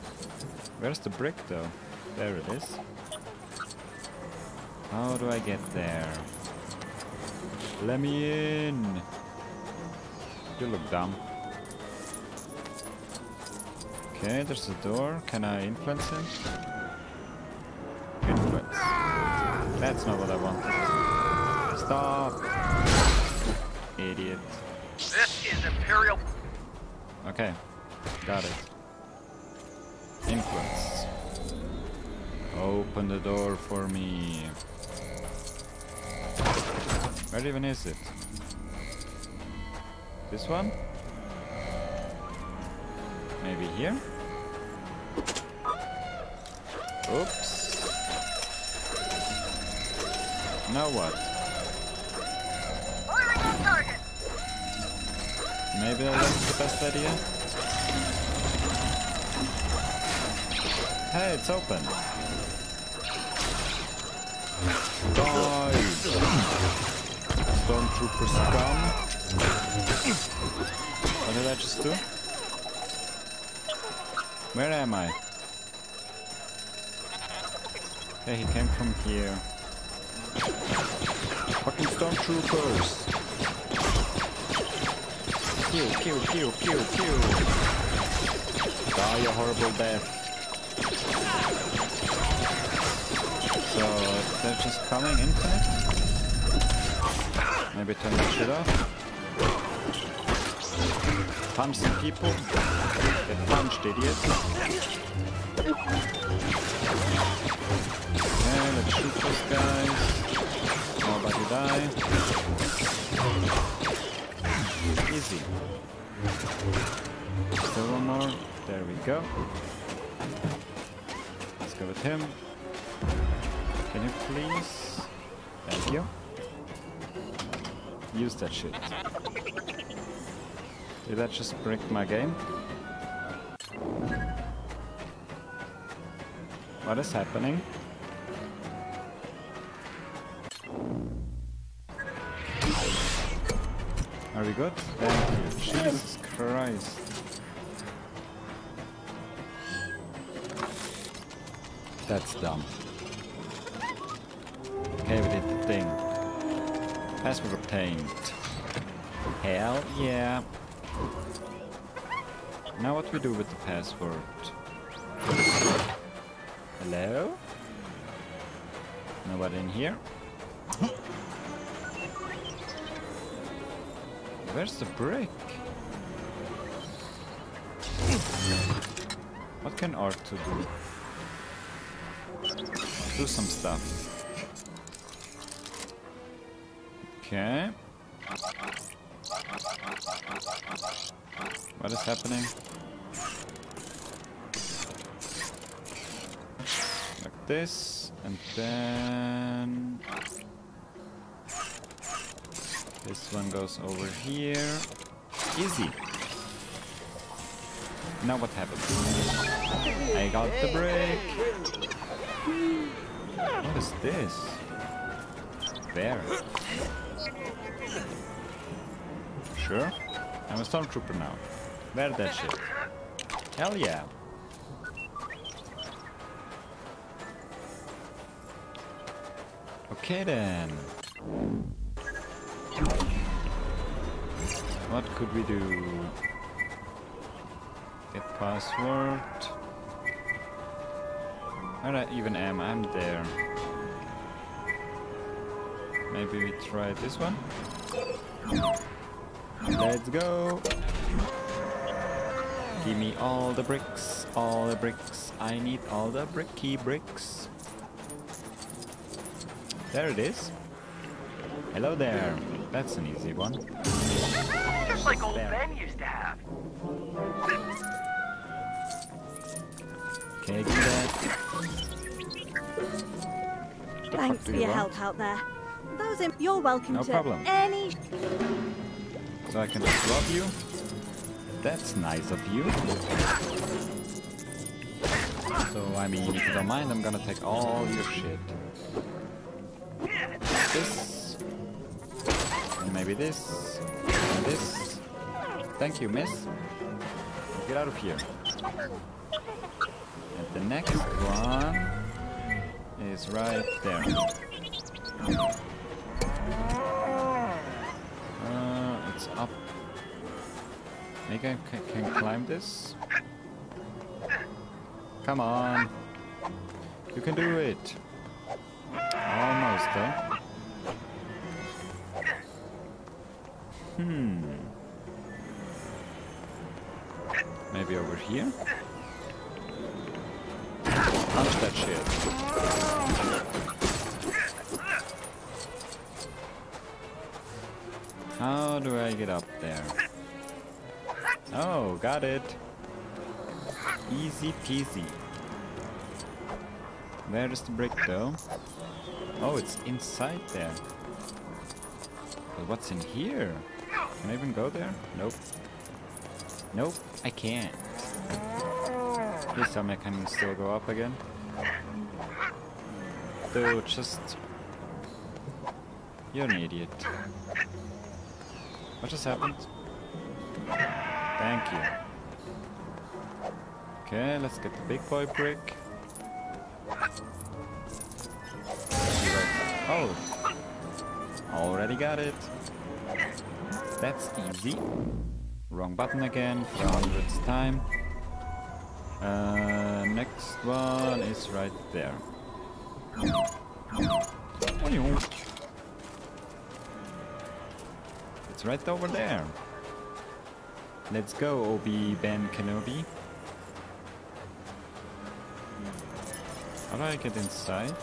Where's the brick though? There it is. How do I get there? Let me in. You look dumb. Okay, there's a door. Can I influence him? Influence. That's not what I wanted. Stop. Idiot. This is Imperial. Okay, got it. Influence. Open the door for me. Where even is it? This one? Maybe here? Oops. Now what? Maybe that's the best idea? Hey, it's open. Die! Stormtrooper scum. What did I just do? Where am I? Okay, he came from here. Fucking stormtroopers! Pew, pew, pew, pew, pew! Die a horrible death. So, they're just coming infinite? Maybe turn that shit off? Punch some people? Get punched, idiot. Okay, let's shoot those guys. Nobody die. Easy. Still one more. There we go. Let's go with him. Can you please? Thank you. Use that shit. Did that just break my game? What is happening? Are we good? Thank Now what we do with the password? Hello? Nobody in here? Where's the brick? What can R2 do? Do some stuff. Okay. What is happening? Like this, and then... This one goes over here. Easy. Now what happens? I got the brick. What is this? Bear. Sure. I'm a stormtrooper now. Wear that shit. Hell yeah. Okay then. What could we do? Get password. Where I even am, I'm there. Maybe we try this one? Let's go! Give me all the bricks, all the bricks. I need all the bricky bricks. There it is. Hello there. That's an easy one. Just like old Ben used to have. Okay, give me that. Thanks for your want? help out there. Those im- you're welcome No to problem. any. So I can just rob you? That's nice of you. So, I mean, if you don't mind, I'm gonna take all your shit. This. And maybe this. And this. Thank you, miss. Get out of here. And the next one is right there. Uh, it's up. Maybe I can climb this? Come on. You can do it. Almost, though. Hmm. Maybe over here? Punch that shit. How do I get up there? Oh, got it. Easy peasy. Where is the brick though? Oh, it's inside there. But what's in here? Can I even go there? Nope. Nope, I can't. Please tell me I can still go up again. Dude, just... You're an idiot. What just happened? Thank you. Okay, let's get the big boy brick. Oh. Already got it. That's easy. Wrong button again for the hundredth time. Uh, next one is right there. It's right over there. Let's go, Obi-Ben Kenobi. How do I get inside?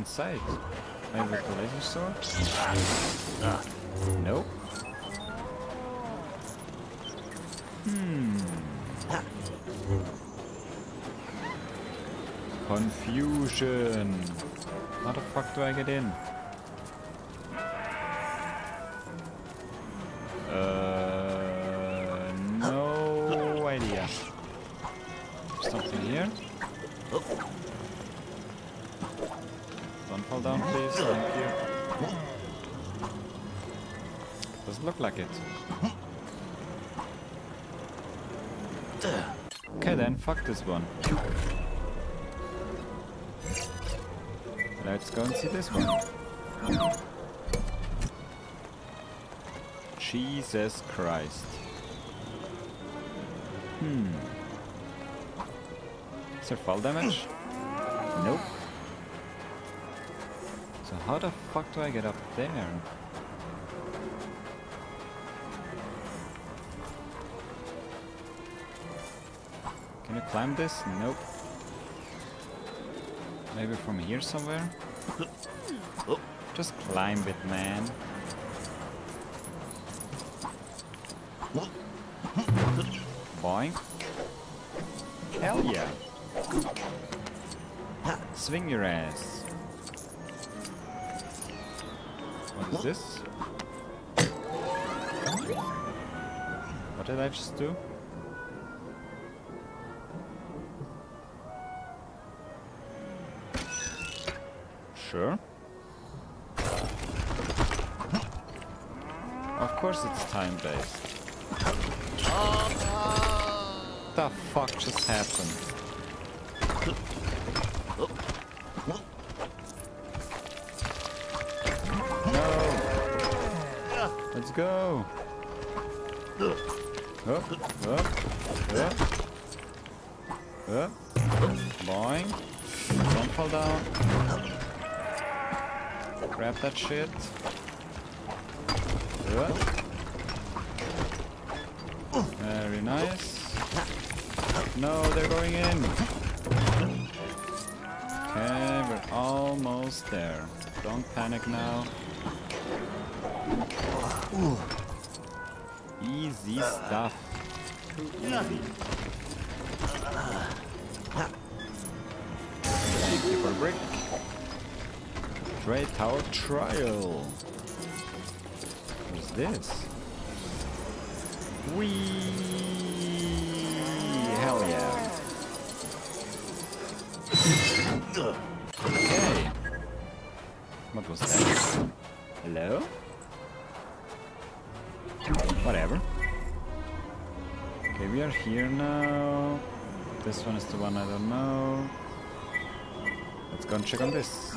Inside? Maybe with the laser sword? Ah. Nope. Hmm. Confusion. How the fuck do I get in? Doesn't look like it. Okay then, fuck this one. Let's go and see this one. Jesus Christ. Hmm. Is there fall damage? Nope. So how the fuck do I get up there? Can you climb this? Nope. Maybe from here somewhere? Just climb it, man. Boing. Hell yeah. Swing your ass. What is this? What did I just do? Sure. Of course it's time-based. Grab that shit. Up. Very nice. No, they're going in. Okay, we're almost there. Don't panic now. Easy stuff. Easy. Trade Tower Trial. What's this? Wee! Hell yeah. Okay. What was that? Hello? Whatever. Okay, we are here now. This one is the one I don't know. Let's go and check on this.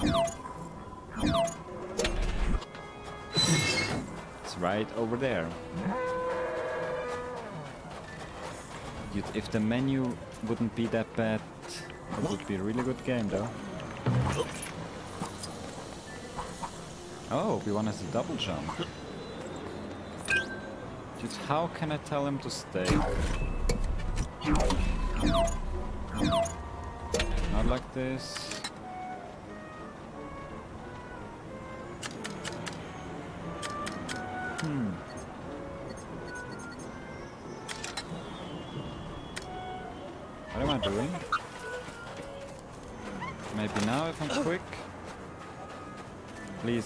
Right over there. You'd, if the menu wouldn't be that bad, it would be a really good game though. Oh, Obi-Wan has a double jump. Dude, how can I tell him to stay? Not like this.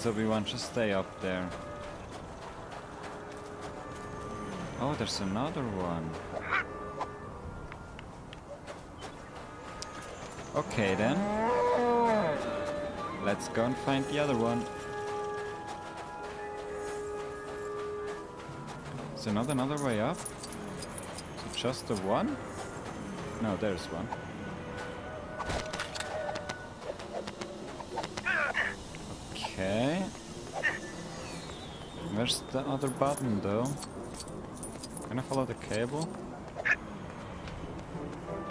Obi-Wan, just stay up there. Oh, there's another one. Okay then. Let's go and find the other one. there not another way up? Is it just the one? No, there's one. Where's the other button though? Can I follow the cable?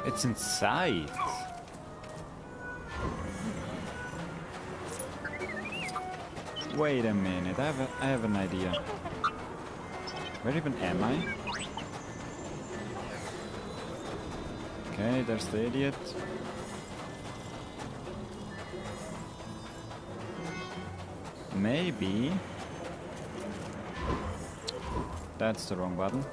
It's inside. Wait a minute, I have, a, I have an idea. Where even am I? Okay, there's the idiot. Maybe... That's the wrong button.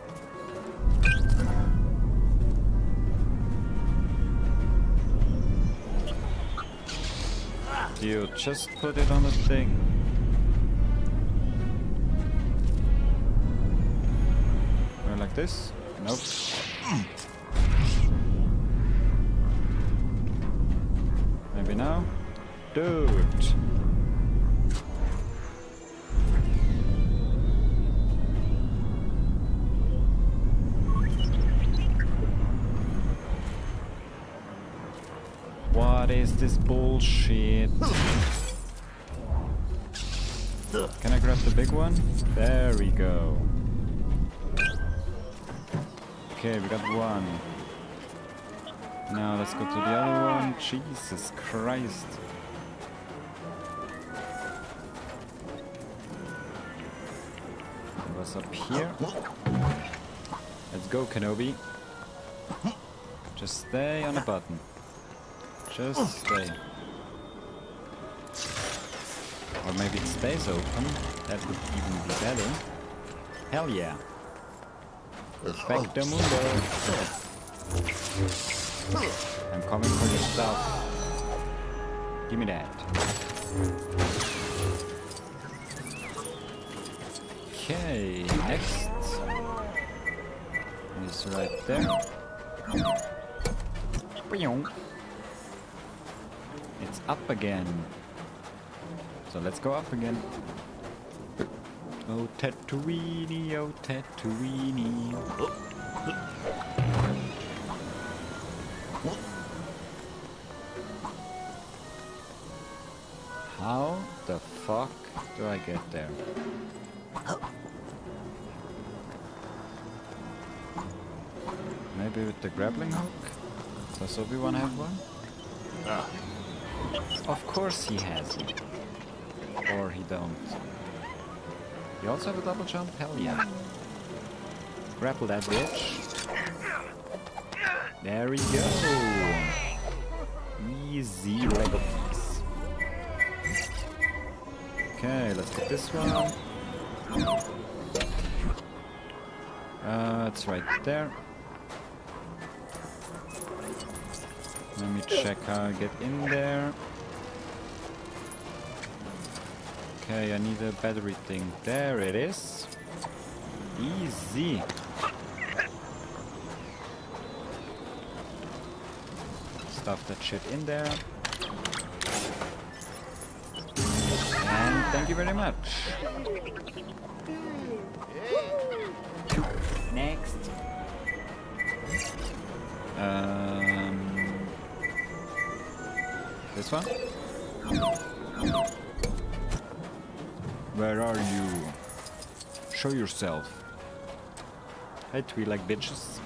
Ah. You just put it on the thing. Or like this? Nope. Maybe now? Dude! This bullshit? Can I grab the big one? There we go. Okay, we got one. Now let's go to the other one. Jesus Christ. What's up here? Let's go, Kenobi. Just stay on the button. Just stay. Or maybe it stays open. That would even be better. Hell yeah. Perfecto mundo. I'm coming for your stuff. Give me that. Okay, next is right there. Up again. So let's go up again. Oh Tatooine, oh Tatooine. How the fuck do I get there? Maybe with the grappling hook? Does Obi-Wan have one? Ah. Of course he has. Or he don't. You also have a double jump? Hell yeah. Grapple that bitch. There we go. Easy Lego piece. Okay, let's get this one. Uh, it's right there. Let me check how I get in there. Okay, I need a battery thing. There it is. Easy. Stuff that shit in there. And thank you very much. Next. Um, this one? Show yourself. Hey, three like bitches.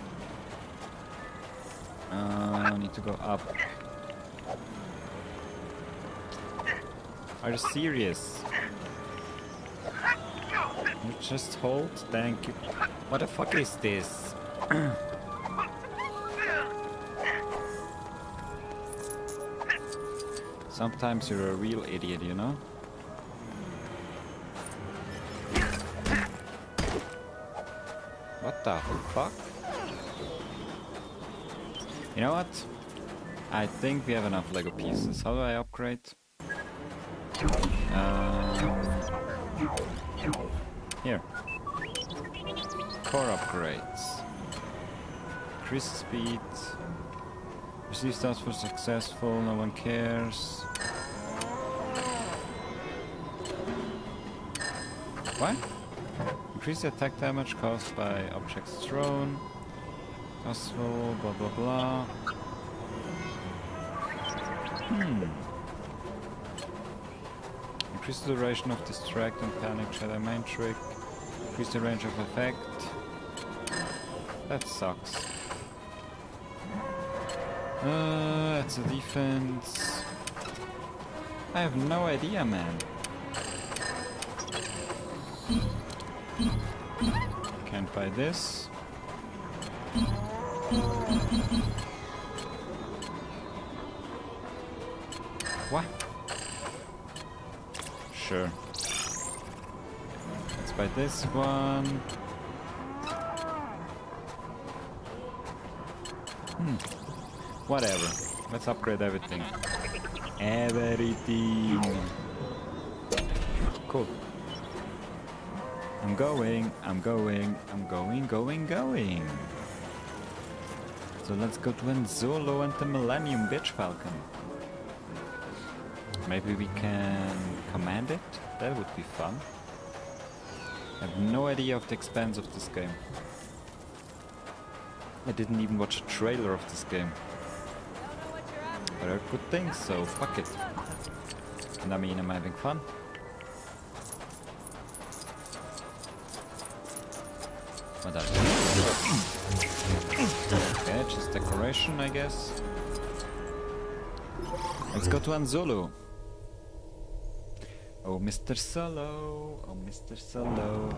Uh, I need to go up. Are you serious? You just hold? Thank you. What the fuck is this? Sometimes you're a real idiot, you know? The fuck? You know what? I think we have enough Lego pieces. How do I upgrade? Um, here. Core upgrades. Increase speed. Receive stars for successful, no one cares. What? Increase the attack damage caused by objects thrown. Possible, blah blah blah. Hmm. Increase the duration of distract and panic shadow main trick. Increase the range of effect. That sucks. Uh, that's a defense. I have no idea, man. Can't this. What? Sure. Let's buy this one. Hmm. Whatever. Let's upgrade everything. Everything. Cool. I'm going, I'm going, I'm going, going, going. So let's go to Han Solo and the Millennium Bitch Falcon. Maybe we can command it? That would be fun. I have no idea of the expense of this game. I didn't even watch a trailer of this game. But I good things, so fuck it. And I mean, I'm having fun. What are Okay, just decoration, I guess. Let's go to Han Solo. Oh, Mr. Solo. Oh, Mr. Oh, Solo.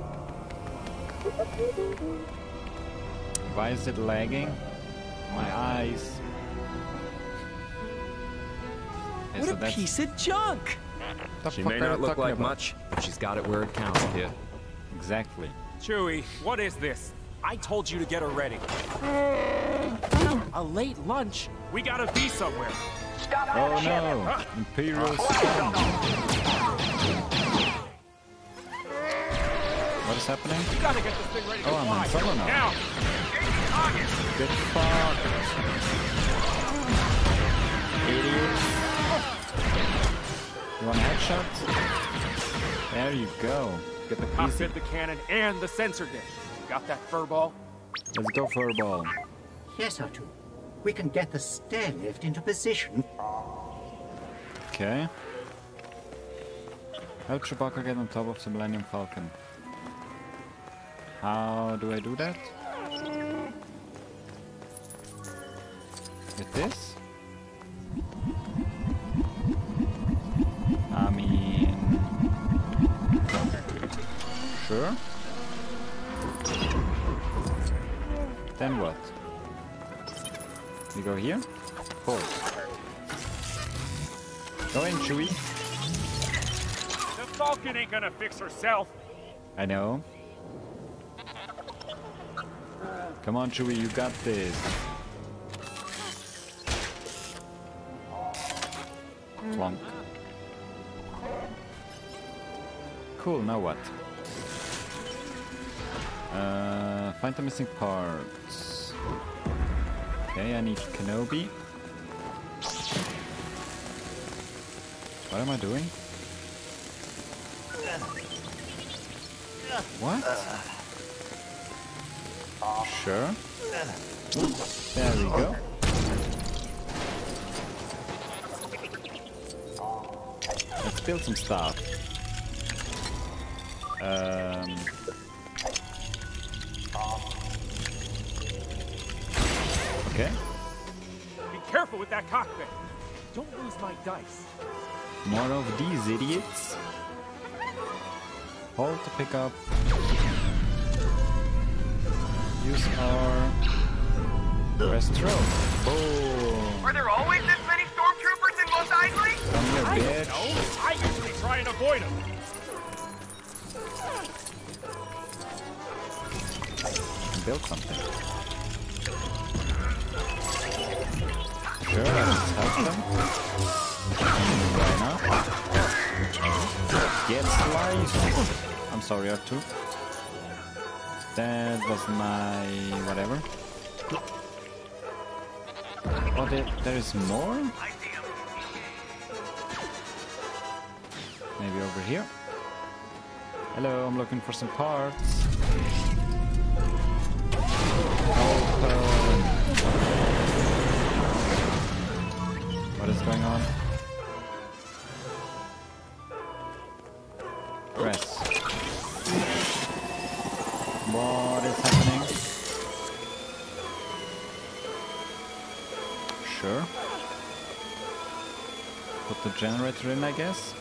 Why is it lagging? My eyes. Okay, What so a that's- piece of junk! The She may not look like about? much, but she's got it where it counts, kid. Exactly. Chewie, what is this? I told you to get her ready. A late lunch? We gotta be somewhere. Oh no! Imperial scum! What is happening? You gotta get this thing ready to Oh, I'm fly. on solo now. Now! Get fucked! Idiots! You want a headshot? There you go. Get the Easy. cockpit, the cannon, and the sensor dish. Got that furball? Let's go for a ball. Yes, R2. We can get the stair lift into position. Okay. Help Chewbacca get on top of the Millennium Falcon. How do I do that? With this? Sure. Then what? We go here? Forward. Go in, Chewie. The Falcon ain't gonna fix herself. I know. Come on, Chewie, you got this. Plonk. Cool, now what? Uh, find the missing parts. Okay, I need Kenobi. What am I doing? What? Sure. There we go. Let's build some stuff. Um, okay. Be careful with that cockpit. Don't lose my dice. More of these idiots. Hold to pick up. Use our Press throw. Boom. Oh. Are there always this many stormtroopers in Mos Eisley? Come here, I don't know. I usually try and avoid them. Build something. Sure, let's help them. Why not? Get sliced! I'm sorry, R2. That was my... whatever. Oh, there, there is more? Maybe over here? Hello, I'm looking for some parts. Open. What is going on? Press. What is happening? Sure. Put the generator in, I guess.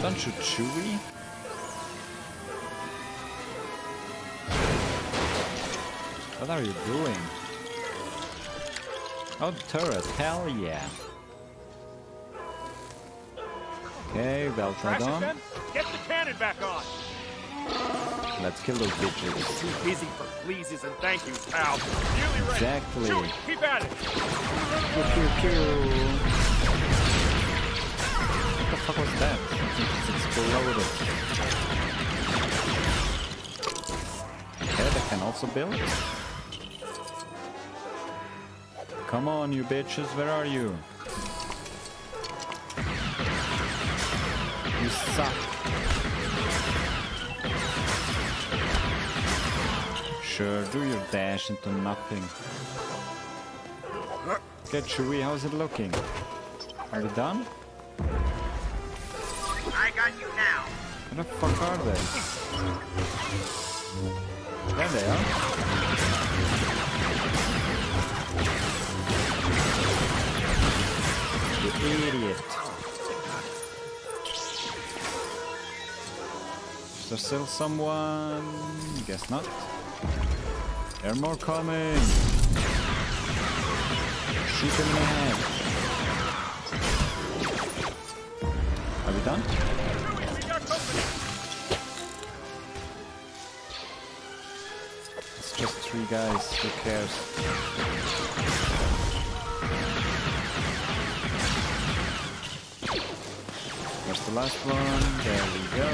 Don't shoot Chewie. What are you doing? Oh, the turret. Hell yeah. Okay, belt Crash it on. then? Get the cannon back on. Let's kill those bitches. Too busy for pleases and thank yous, pal. Nearly ready. Exactly. Chewie, keep at it. Pew, pew, pew. What the fuck was that? Just exploded. Okay, they can also build. Come on, you bitches, where are you? You suck. Sure, do your dash into nothing. Okay, Chewie, how's it looking? Are we done? I got you now. Where the fuck are they? There they are. Idiot. Is there still someone? Guess not. There are more coming. Shoot them in the head. Are we done? It's just three guys, who cares? Last one? There we go.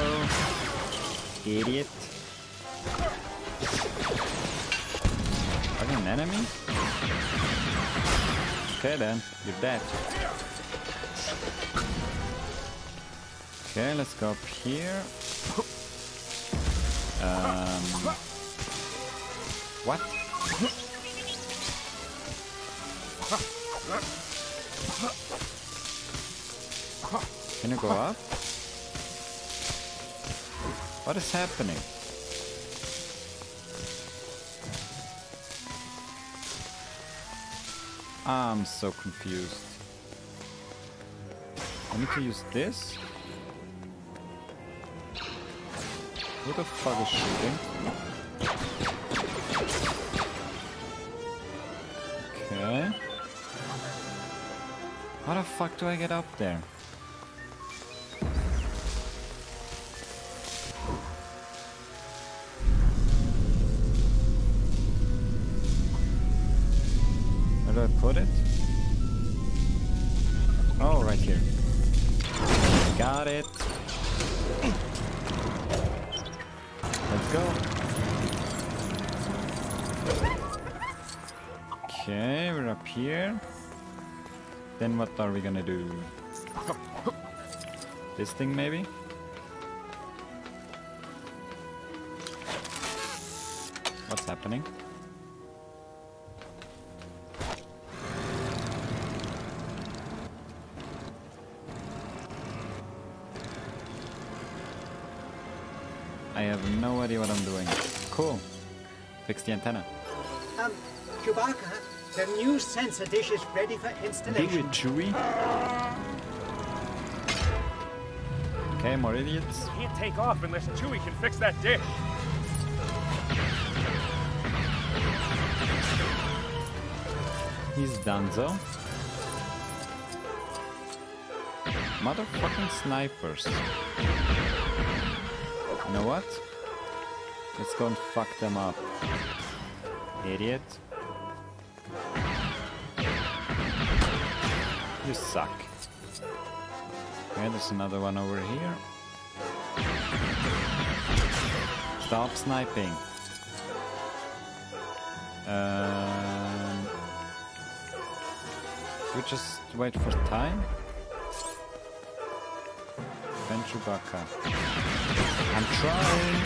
Idiot. Are you an enemy? Okay then, you're dead. Okay, let's go up here. Um, what? Can you go up? What is happening? I'm so confused. I need to use this? Who the fuck is shooting? Okay. How the fuck do I get up there? Maybe? What's happening? I have no idea what I'm doing. Cool. Fix the antenna. Um, Chewbacca, the new sensor dish is ready for installation. Chewie. Okay, more idiots. Can't take off unless Chewie can fix that dish. He's donezo. Motherfucking snipers. You know what? Let's go and fuck them up. Idiot. You suck. Okay, there's another one over here. Stop sniping. Um, We just wait for time. Ben Chewbacca. I'm trying.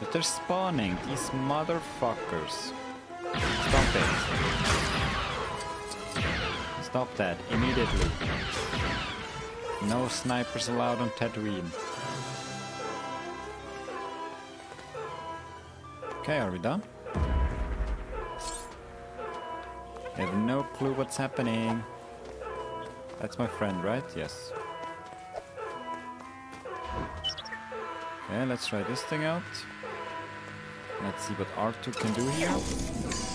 But they're spawning, these motherfuckers. Stop it. Stop that, immediately. No snipers allowed on Tatooine. Okay, are we done? I have no clue what's happening. That's my friend, right? Yes. Okay, let's try this thing out. Let's see what R2 can do here.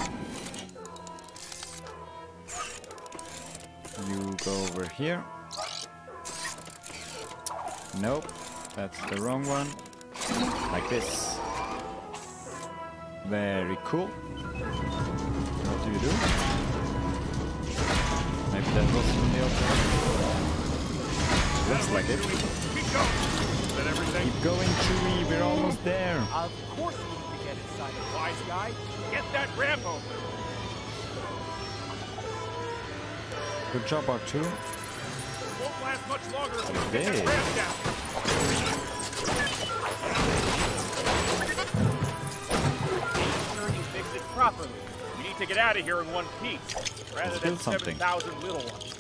Go over here. Nope, that's the wrong one. Like this. Very cool. What do you do? Maybe that was from the other Looks like it. Keep going. Keep Chewie. We're almost there. Of course we need to get inside it, wise guy. Get that ramp open. Make sure you fix it properly. We need to get out of here in one piece, rather than build something. 7,000 little ones.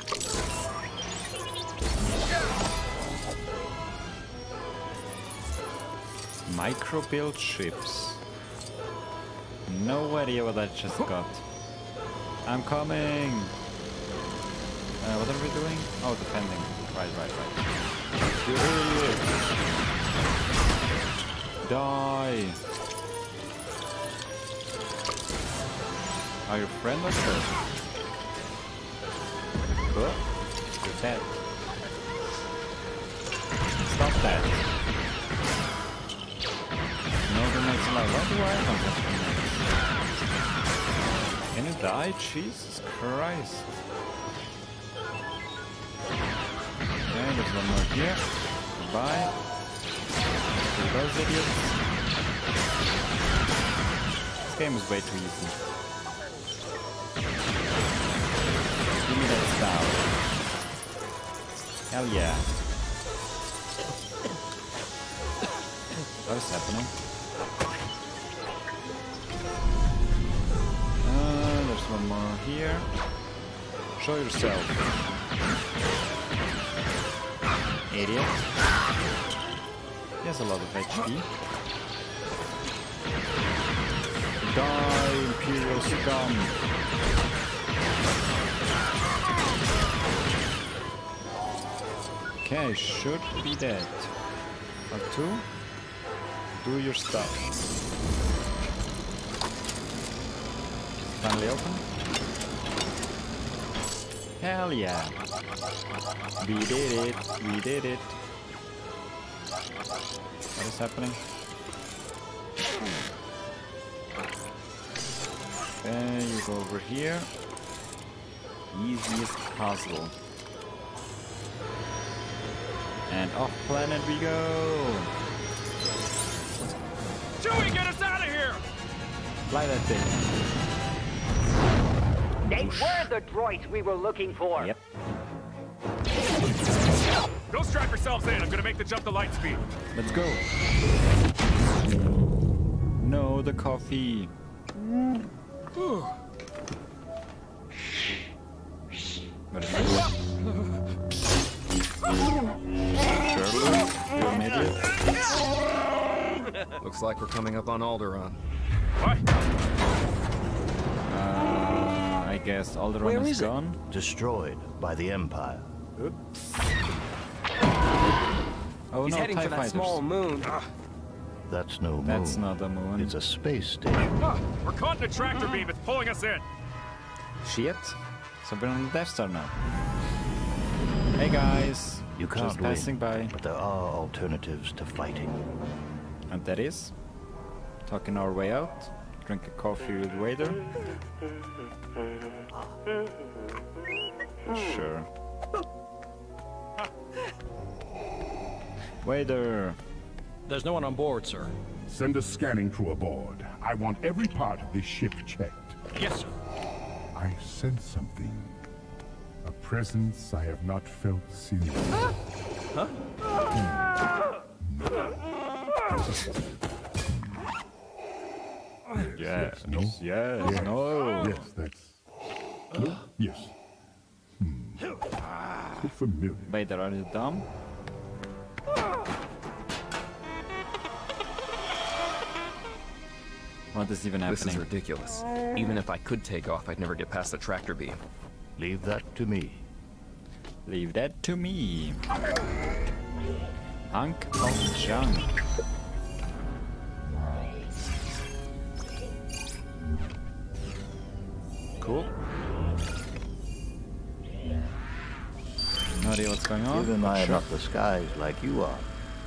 Micro build ships. No idea what I just got. I'm coming. Uh, what are we doing? Oh, defending. Right, right, right. Idiot. Die. Are you friend or foe? What? You're dead. Stop that. No, the next life. Why do I have? Can you die? Jesus Christ. There's one more here. Goodbye. Kill those idiots. This game is way too easy. Give me that style. Hell yeah. What is happening? Uh, there's one more here. Show yourself. Idiot. He has a lot of HP. Die, Imperial scum! Okay, should be dead. Or two? Do your stuff. Finally open? Hell yeah! We did it! We did it! What is happening? Okay, you go over here. Easiest possible. And off planet we go! Chewie, get us out of here! Fly that thing. They were the droids we were looking for. Yep. Go strap yourselves in. I'm gonna make the jump to light speed. Let's go. No, the coffee. What is this? Shirley, you're an idiot. Looks like we're coming up on Alderaan. What? I guess Alderaan Where is is it? Destroyed by the Empire. Oops. Oh He's no, heading TIE for that fighters. small moon. That's no moon. That's not a moon. It's a space station. Ah, we're caught in a tractor beam. It's pulling us in. Shit. So we're on the Death Star now. Hey guys. You can't Just passing win, by. but there are alternatives to fighting. And that is talking our way out. Drink a coffee with Vader. Sure. Vader. There's no one on board, sir. Send a scanning crew aboard. I want every part of this ship checked. Yes, sir. I sense something. A presence I have not felt since. Huh? Hmm. Yes, no? yes, no. Yes, that's. No? Yes. Hmm. So familiar. Vader, are you dumb? What is even This is ridiculous. Even if I could take off, I'd never get past the tractor beam. Leave that to me. Leave that to me. Hunk of junk. Cool. No idea what's going on. Given I am Sure. up the skies like you are,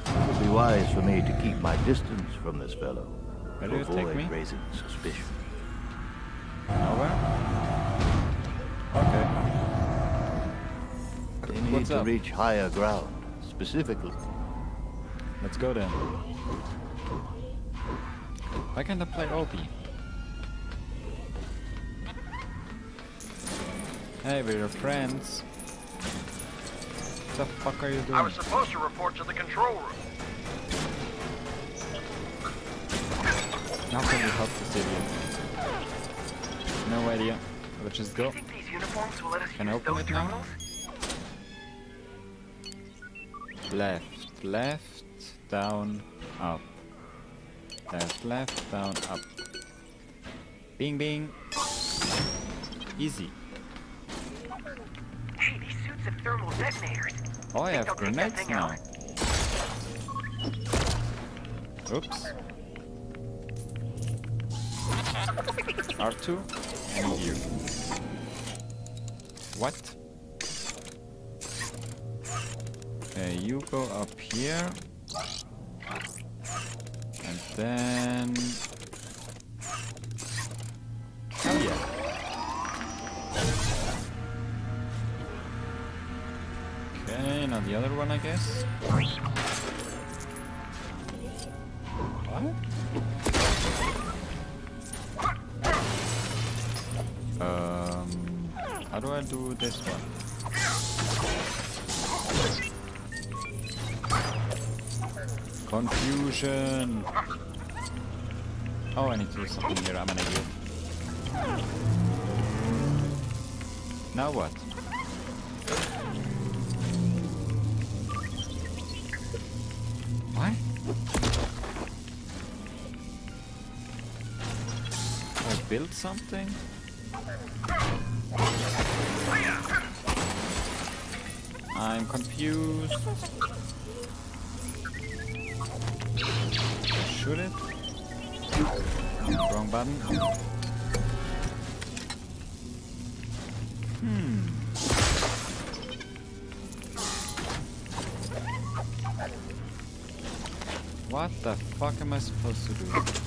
it would be wise for me to keep my distance from this fellow. Where to you take avoid me? raising suspicion. Nowhere? Okay. They need What's to up? reach higher ground, specifically. Let's go then. Why can't I play Opie? Hey, we're your friends. What the fuck are you doing? I was supposed to report to the control room. Nothing will help this idiot. No idea. Let's just go. These uniforms will let us Can I open it now? Left, left, down, up. Left, left, down, up. Bing, bing. Easy. Hey, these suits have thermal detonators. Oh, I Think have grenades now. out? Oops. R2? I need you. What? Okay, you go up here. And then... the other one I guess. What? Um, how do I do this one? Confusion. Oh, I need to do something here. I'm an idiot. Now what? What? I built something? I'm confused. Shoot it? Wrong button. Hmm. What the fuck am I supposed to do?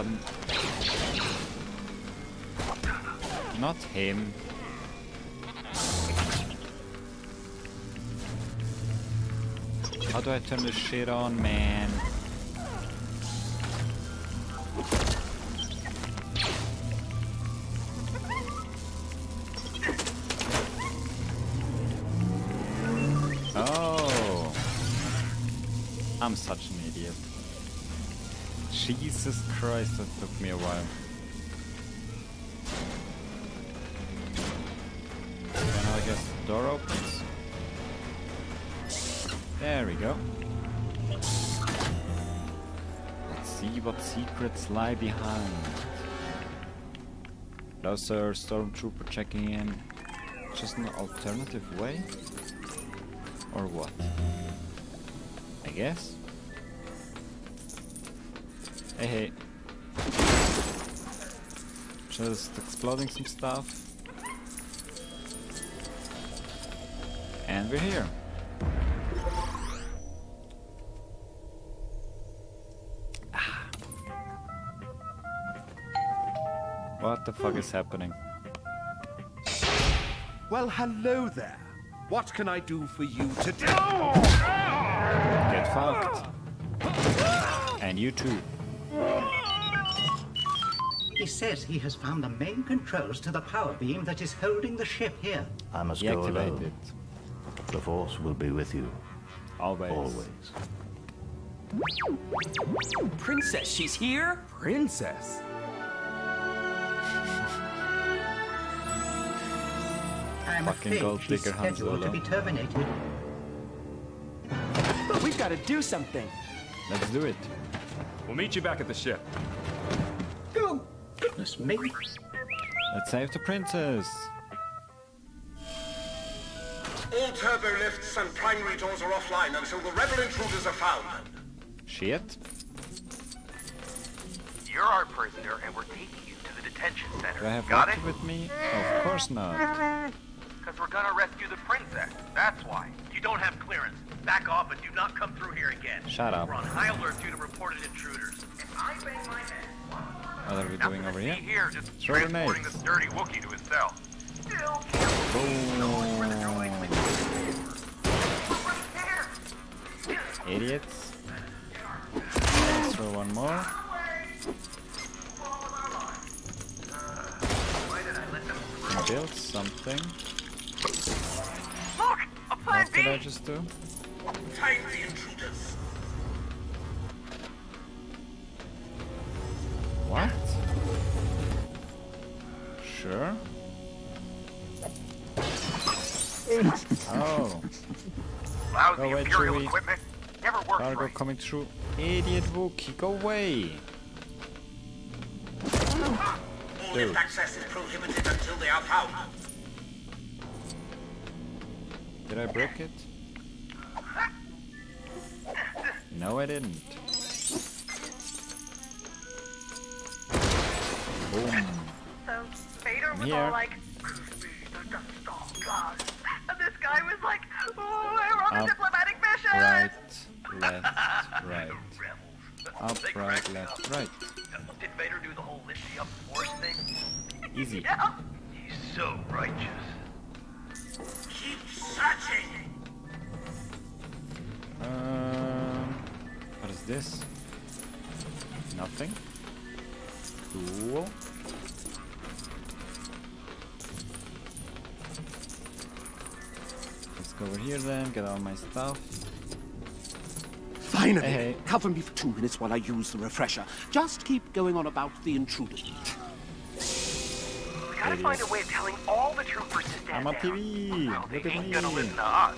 Wrong. Not him. How do I turn this shit on, man? Oh. I'm such an. Jesus Christ, that took me a while. Now I guess the door opens. There we go. Let's see what secrets lie behind. Those are stormtrooper checking in. Just an alternative way? Or what? I guess? Hey hey. Just exploding some stuff. And we're here. Ah. What the fuck is happening? Well, hello there. What can I do for you today? Get fucked. And you too. He says he has found the main controls to the power beam that is holding the ship here. I must go alone. it. The Force will be with you. Always. Always. Princess, she's here? Princess? I'm Fucking afraid gold she's scheduled to be terminated. But we've got to do something. Let's do it. We'll meet you back at the ship. Oh, goodness me. Let's save the princess. All turbo lifts and primary doors are offline until the rebel intruders are found. Shit. You're our prisoner, and we're taking you to the detention center. Do I have Got it? with me? Of course not. Because we're gonna rescue the princess. That's why. You don't have clearance. Back off and do not come through here again. Shut up. We're on high alert due to reported intruders. If I bang my head, What are we doing over here? here, just Throw transporting this dirty Wookiee to his cell. Still Idiots. Let's throw one more. Build something. Look, a plan What did I just do? Find the intruders. What? Sure. Oh. Lousy Go away, Imperial Chewie. equipment. Never works Cargo right. coming through. Idiot Wookiee, go away. All Dude. lift access is prohibited until they are found. Did I break it? No, I didn't. Boom. So Vader was all like, and this guy was like, oh, we're on a Up, diplomatic mission. Right, left, right. Up, right, left, right. Did Vader do the whole lift up force thing? Easy. Yeah. He's so righteous. Keep searching. Um, what is this? Nothing. Cool. Let's go over here then, get all my stuff. Finally! Hey, hey. Cover me for two minutes while I use the refresher. Just keep going on about the intruder. We gotta find a way of telling all the troopers to stand I'm on down. TV. Well, they Look at ain't me. gonna listen to us.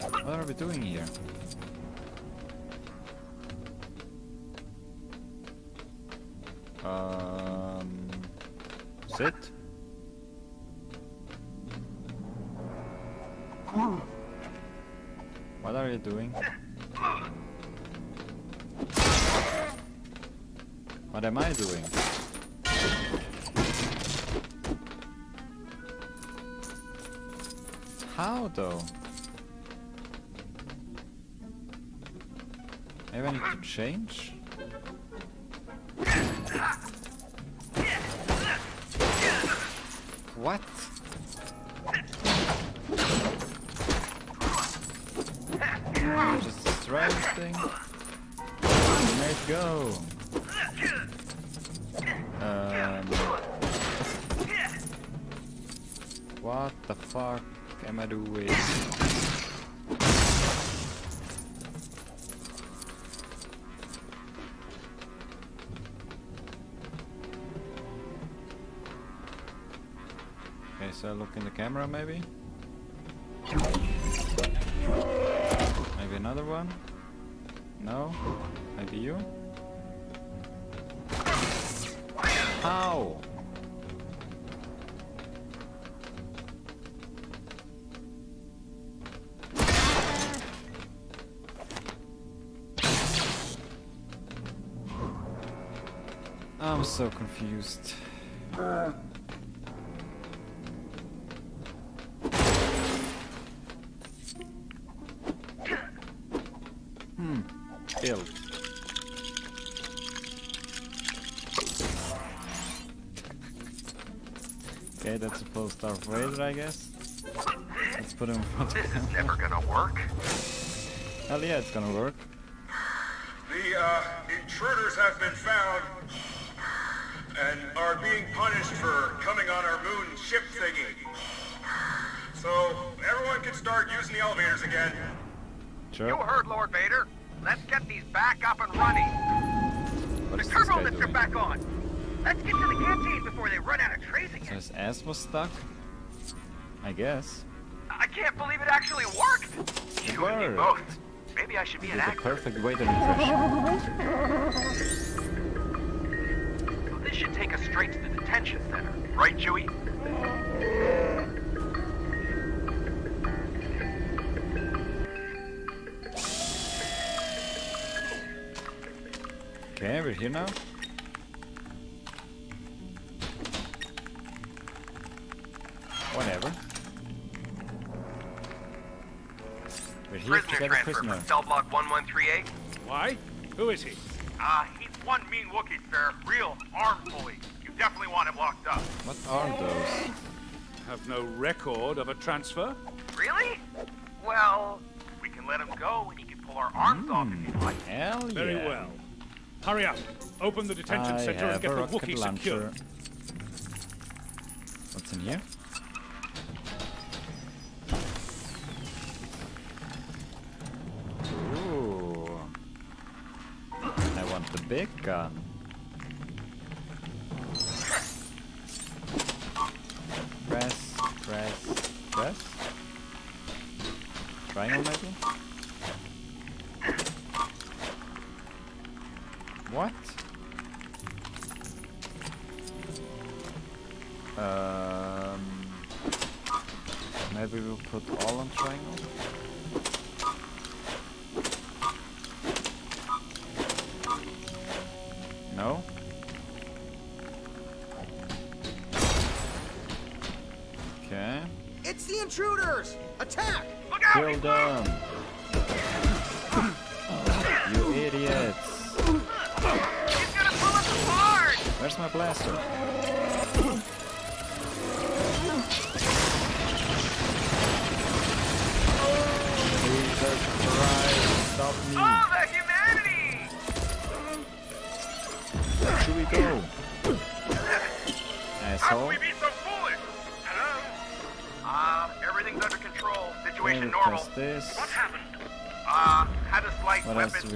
What are we doing here? Um, sit. What are you doing? What am I doing? How though? Maybe I need to change? Camera maybe? Maybe another one? No? Maybe you? How? I'm so confused. Darth Vader, I guess. Let's put him in front of This him. is never gonna work. Hell yeah, it's gonna work. The uh, intruders have been found and are being punished for coming on our moon ship thingy. So everyone can start using the elevators again. Sure. You heard Lord Vader. Let's get these back up and running. What the turbo guy lifts are back on. Let's get to the canteen before they run out of tracing So it. his ass was stuck? I guess. I can't believe it actually worked. You and me both. Maybe I should be You an actor. perfect Vader impression. This should take us straight to the detention center, right, Chewie? Okay, we're here now. Record of a transfer? Really? Well, we can let him go and he can pull our arms off if you'd like. Hell Very yeah. well. Hurry up. Open the detention I center and get the rocket Wookiee launcher. secured. What's in here? Ooh. I want the big gun. Triangle maybe? What? Um, maybe we'll put all on triangle.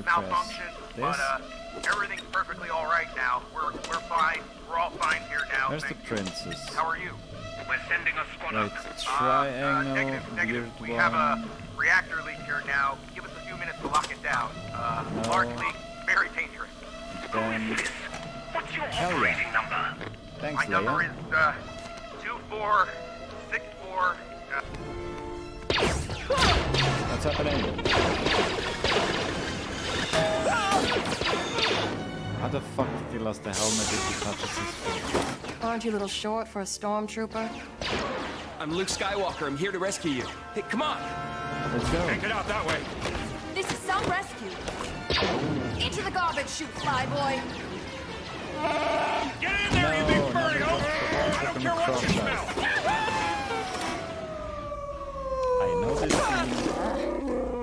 Malfunction, but uh, short for a stormtrooper? I'm Luke Skywalker. I'm here to rescue you. Hey, come on. Let's go. Can't get out that way. This is some rescue. Into the garbage chute, flyboy. Get in there, you big No, furry no, I don't care what you no, smell! I know this scene.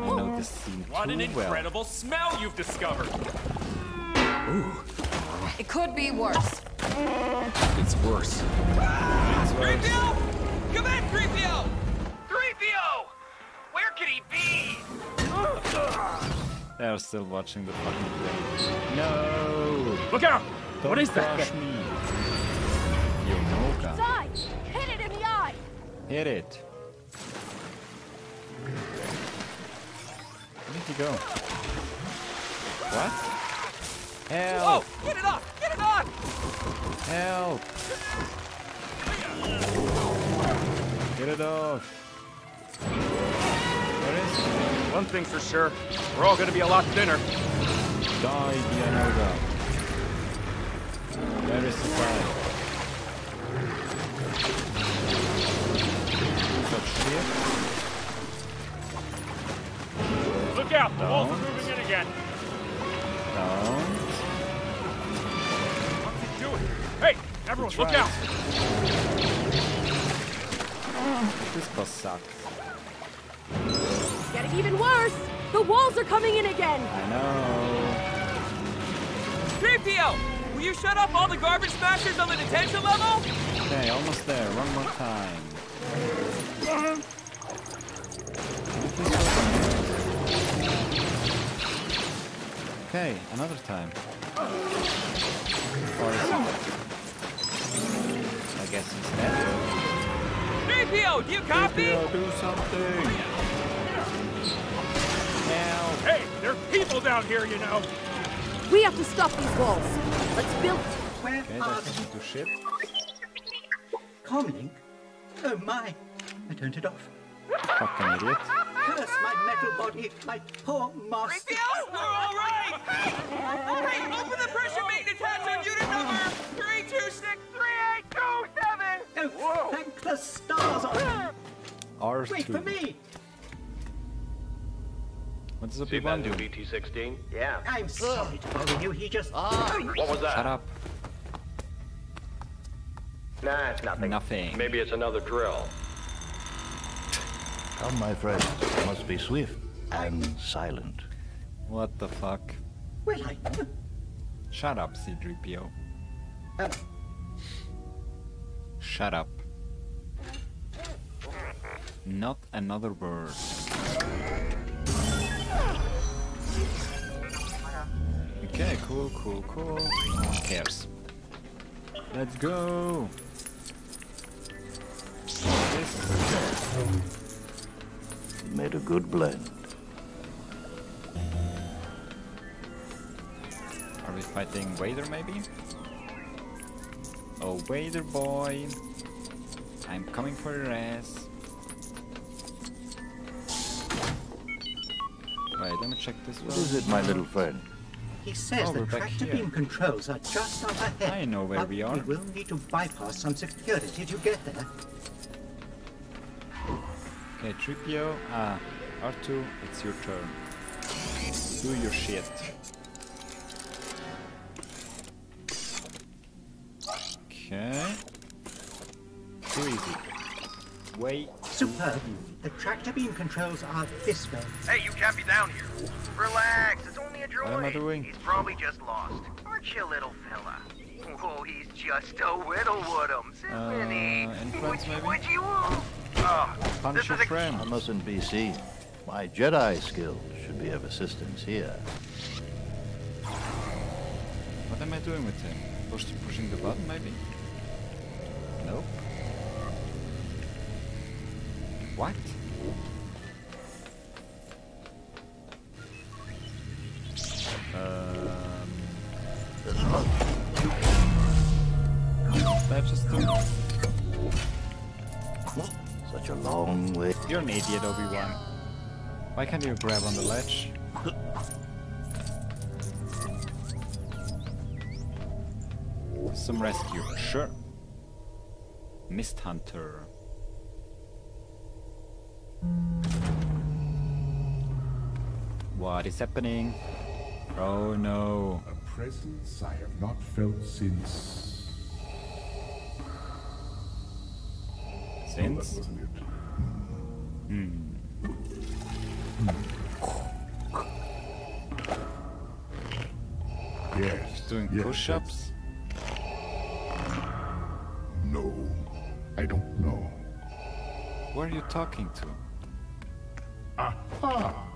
I know this scene What too an well. incredible smell you've discovered! It could be worse. It's worse. 3PO! Come in, 3PO! 3PO! Where could he be? They're still watching the fucking thing. No! Look out! Don't what is that? crush me. Yonoka. Die! Hit it in the eye! Hit it. Where did he go? What? Help! Get it off! Get it off! Help! Get it off. Is he? One thing for sure, we're all gonna be a lot thinner. Die, Dianoga. Where is the? Such shit. Look out, the walls are moving in again. Don't. Hey, everyone, look out! This boss sucks. Getting even worse! The walls are coming in again! I know. 3PO! Will you shut up all the garbage smashers on the detention level? Okay, almost there. One more time. Okay, another time. Or is it? I guess he's dead. 3PO, do you copy? 3PO, do something! Now! Hey, there are people down here, you know. We have to stop these walls. Let's build. Where Okay, are that doesn't. Comlink? Oh my! I turned it off. Fucking idiot. Curse my metal body, my poor master. 3PO, we're all right! hey, open the pressure maintenance hatch on unit number 326 3827! Oh, thank the stars on R2. Wait for me! What does Obi-Wan do? BT-16? Yeah. I'm sorry to bother you, he just... What was that? Shut up. Nah, it's nothing. Nothing. Maybe it's another drill. Come, my friends. You must be swift and silent. What the fuck? Well, I... Shut up, C3PO. Uh, Shut up. Not another bird. Okay, cool, cool, cool. No cares. Let's go! This made a good blend. Are we fighting Vader maybe? Oh, Vader boy! I'm coming for your ass. Wait, let me check this What one. is it, my little friend? He says Oh, the tractor beam controls are just up ahead. I know where but we are. We will need to bypass some security to get there. Okay, 3PO. Ah, R2, it's your turn. Do your shit. Okay. Too easy. Wait. Superb. The tractor beam controls are this way. Hey, you can't be down here. Relax, it's only a droid. What am I doing? He's probably just lost. Aren't you, little fella? Oh, he's just a whittle woodums, isn't he? Influence maybe? Would you? Oh, Punch your a friend. I mustn't be seen. My Jedi skills should be of assistance here. What am I doing with him? Push, pushing the button maybe? Nope. What? Um, that just do? Such a long way. You're an idiot, Obi-Wan. Why can't you grab on the ledge? Some rescue, sure. Mist Hunter. What is happening? Oh no. A presence I have not felt since. Since? Wasn't? Hmm. Yes. Doing yes, push-ups? No, I don't know. Who are you talking to? Aha!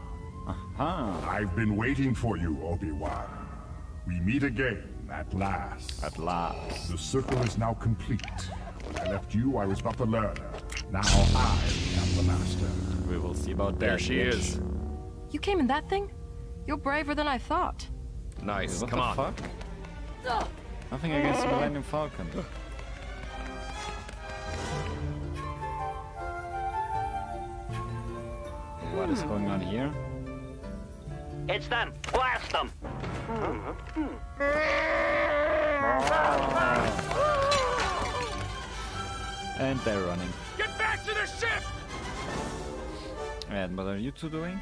Aha! I've been waiting for you, Obi-Wan. We meet again, at last. At last. The circle is now complete. When I left you, I was but the learner. Now I am the master. We will see about There that. she is. You came in that thing? You're braver than I thought. Nice. What Come the on. fuck? Nothing against the Millennium Falcon. What is going on here? It's them. Blast them. Oh. And they're running. Get back to the ship! And what are you two doing?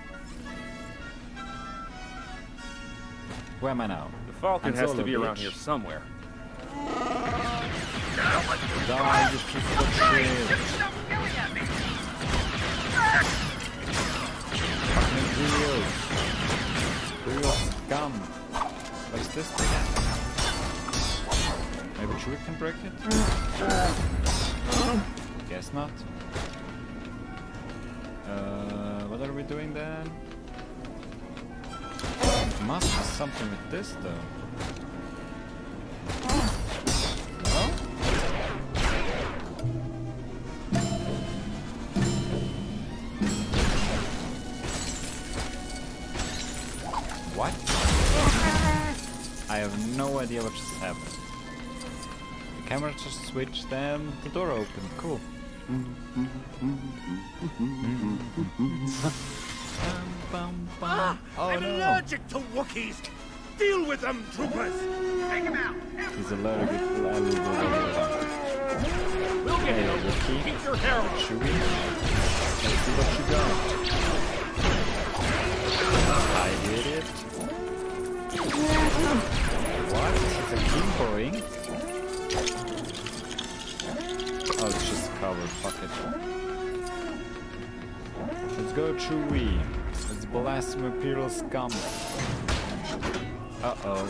Where am I now? The Falcon Han has Solo, to be around here somewhere. Die, Imperials. Imperial scum. What is this thing? Maybe Chewie can break it? Guess not. Uh, what are we doing then? Must be something with this though. Switched and the door opened. Cool. Ah, Oh, I'm no. allergic to Wookiees. Deal with them, troopers. Take him out. He's allergic to allergic. We'll get Hey, over. Ricky. Keep your hair on. Chewie. Let's see what you got. I did it. What? It's a Kimboing? Oh, covered. Fuck it. Let's go, Chewie. Let's blast some Imperial scum. Uh-oh.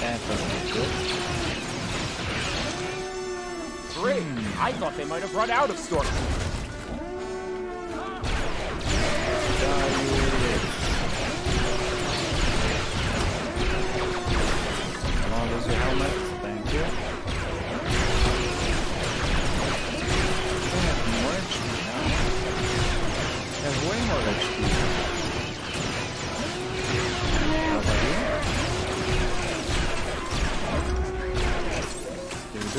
That doesn't good. Great. I thought they might have run out of stormtroopers. Come on, lose your helmet.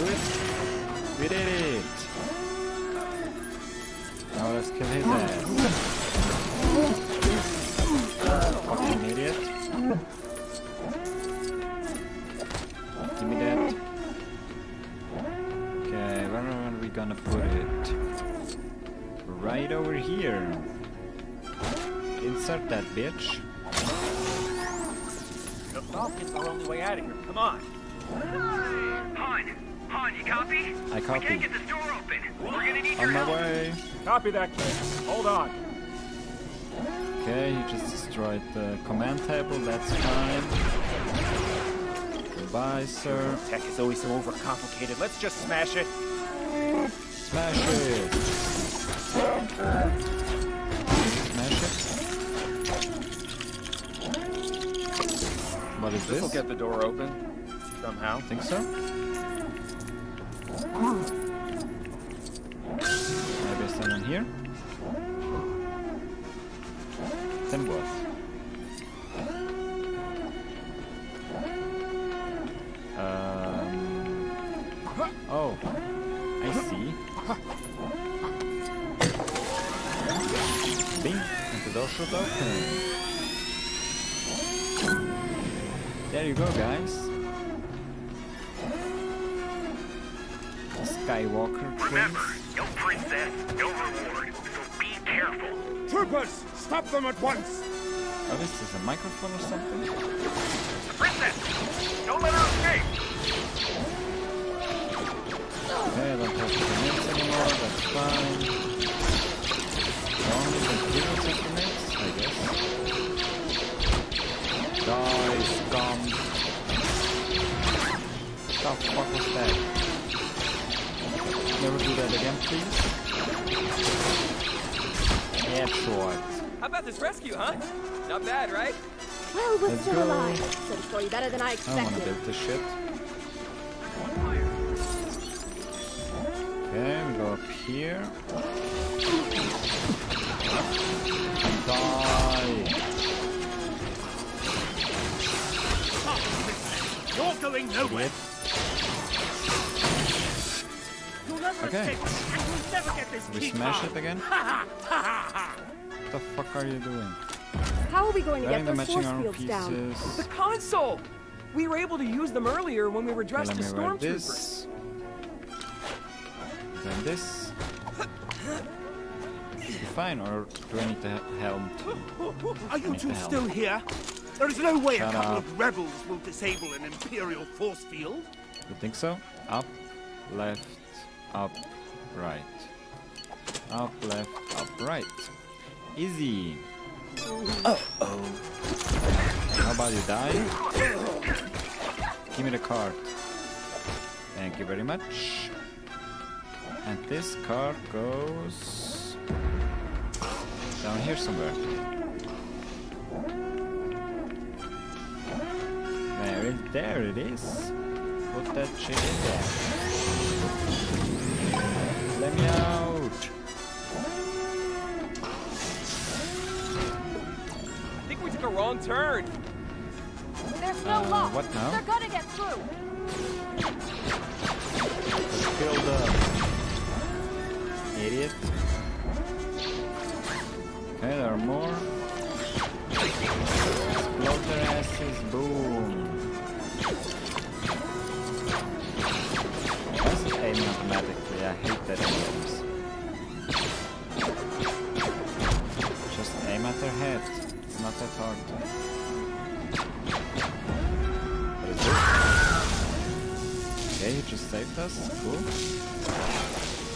It? We did it! Now let's kill his ass. Copy that, kid. Hold on. Okay, you just destroyed the command table, that's fine. Goodbye, sir. Tech is always so overcomplicated. Let's just smash it. Smash it! Smash it? What is This This will get the door open. Somehow. Think so? Maybe I stand on here? Then what? Um, oh, I see. Bing, and the door should open. There you go, guys. Skywalker twins. No princess, no reward. So be careful. Troopers, stop them at once. Oh, this is a microphone or something? Let's still go. alive. So the story better than I I don't wanna build this shit. Okay, we go up here. Die! You're going nowhere. Idiot. Okay. escape, and you'll never get this We smash it again? Ha ha ha ha ha! What the fuck are you doing? How are we going to get the those force armor fields down? The console! We were able to use them earlier when we were dressed as stormtroopers. Then this. Fine, or do I need the he- helm too? Are you two still here? There is no way Shut a couple up. of rebels will disable an Imperial force field. You think so? Up, left, up, right. Up, left, up, right. Easy. Uh oh. How about you die? Give me the card. Thank you very much. And this card goes down here somewhere. There it, there it is. Put that shit in there. Let me out. Took a wrong turn. There's no Uh, lock. what now? They're gonna get through. Filled up. Idiot. Okay, there are more. Explode their asses, boom. Just aim automatically, I hate that in games. Just aim at their head. It's not that hard. What is this? Okay, he just saved us. Cool.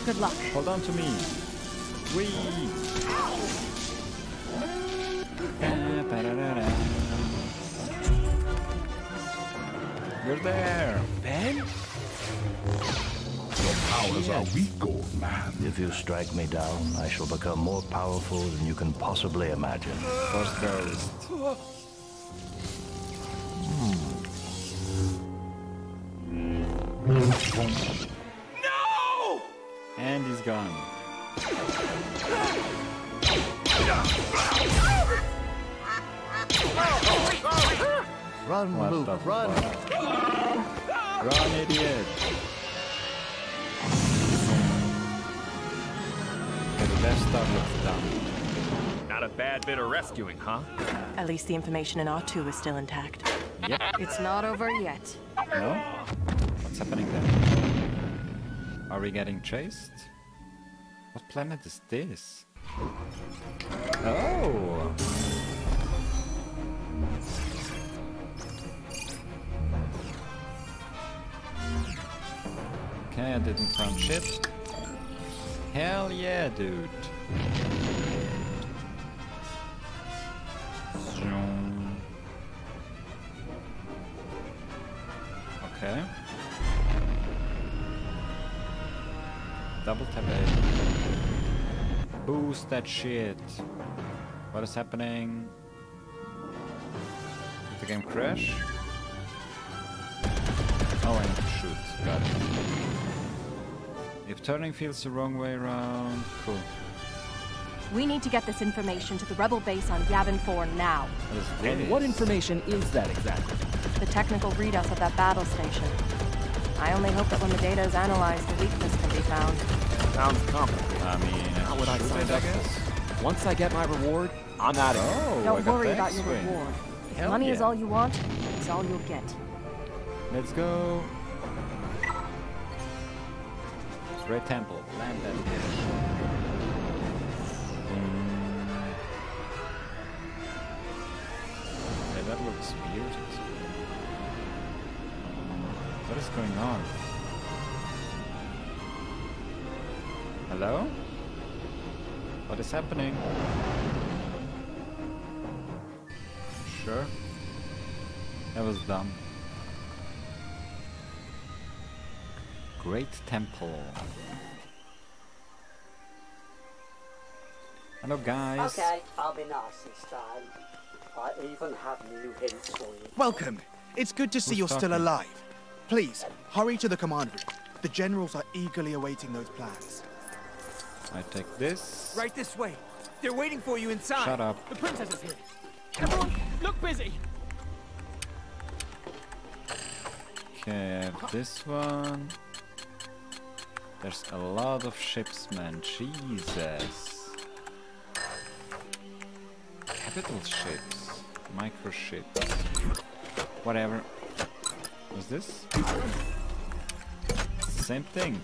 Good luck. Hold on to me. Whee! You're there. Ben? Your powers are weak, old man. If you strike me down, I shall become more powerful than you can possibly imagine. First ghost. No! And he's gone. Run, What Luke, the run! Run, idiot. Okay, the Death Star looks dumb. Not a bad bit of rescuing, huh? At least the information in R2 is still intact. Yep. It's not over yet. No? What's happening there? Are we getting chased? What planet is this? Oh! Okay, I didn't find shit. Hell yeah, dude. Okay. Double tap A. Boost that shit. What is happening? Did the game crash? Oh, to shoot. Got it. If turning feels the wrong way around, cool. We need to get this information to the rebel base on Yavin 4 now. And what information is that exactly? The technical readouts of that battle station. I only hope that when the data is analyzed, the weakness can be found. Sounds complicated. I mean, How would I sign up for guess? it? Once I get my reward, I'm out of here. Oh, Don't worry about your reward. If Hell money is all you want, it's all you'll get. Let's go. Red Temple, land. Okay, hmm. that looks weird. What is going on? Hello? What is happening? Sure. That was dumb. Great Temple. Hello guys. Okay, I'll be nice this time. I even have new hints for you. Welcome. It's good to see Who's you're still alive. Please, hurry to the command room. The generals are eagerly awaiting those plans. I take this. Right this way. They're waiting for you inside. Shut up. The princess is here. Everyone, look busy. Okay, I have this one. There's a lot of ships, man. Jesus. Capital ships. Micro ships. Whatever. What's this? Same thing.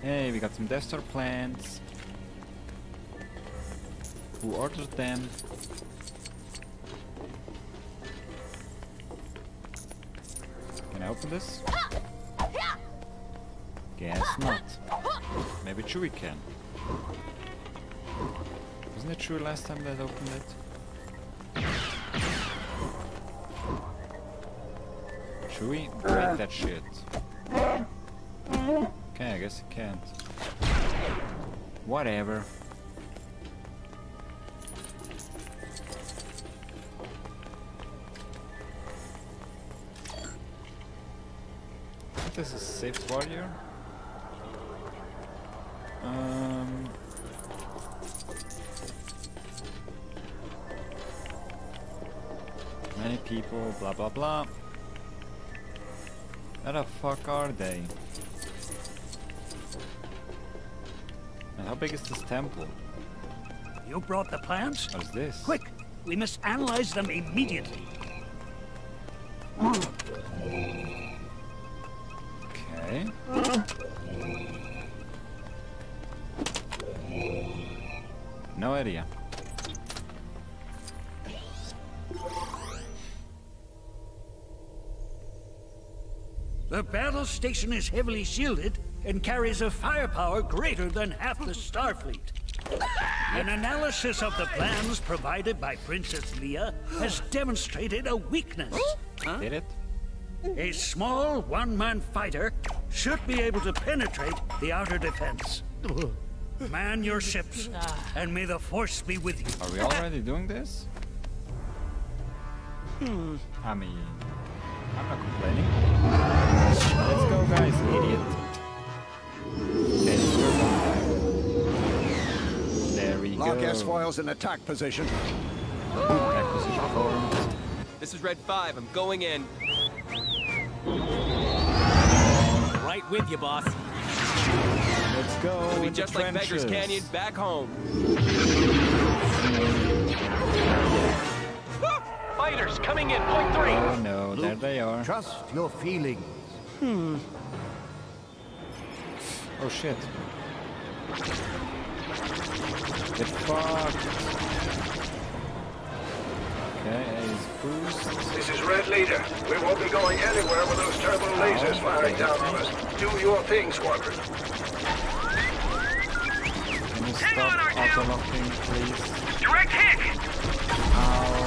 Hey, we got some Death Star plans. Who ordered them? Can I open this? Guess not. Maybe Chewie can. Wasn't it true last time that I opened it? Chewie, break that shit. Okay, I guess I can't. Whatever. This is safe warrior. Um. Many people, blah blah blah. Where the fuck are they? And how big is this temple? You brought the plans? What is this? Quick! We must analyze them immediately. Station is heavily shielded and carries a firepower greater than half the Starfleet. An analysis of the plans provided by Princess Leia has demonstrated a weakness. Did it? A small one-man fighter should be able to penetrate the outer defense. Man your ships, and may the Force be with you. Are we already doing this? Hmm. I mean, I'm not complaining. Let's go, guys, idiot. Okay, There we Lock go. S-foils in attack position. Attack position formed. This is Red 5. I'm going in. Right with you, boss. Let's go. It'll be just the like Beggars. Canyon back home. Fighters coming in, point three. Oh no, there they are. Trust your feelings. Hmm. Oh shit. Get fucked. Okay, A's boost. This is Red Leader. We won't be going anywhere with those turbo lasers firing down on us. Do your thing, Squadron. Can you stop auto-locking, please? Direct hit! Ow.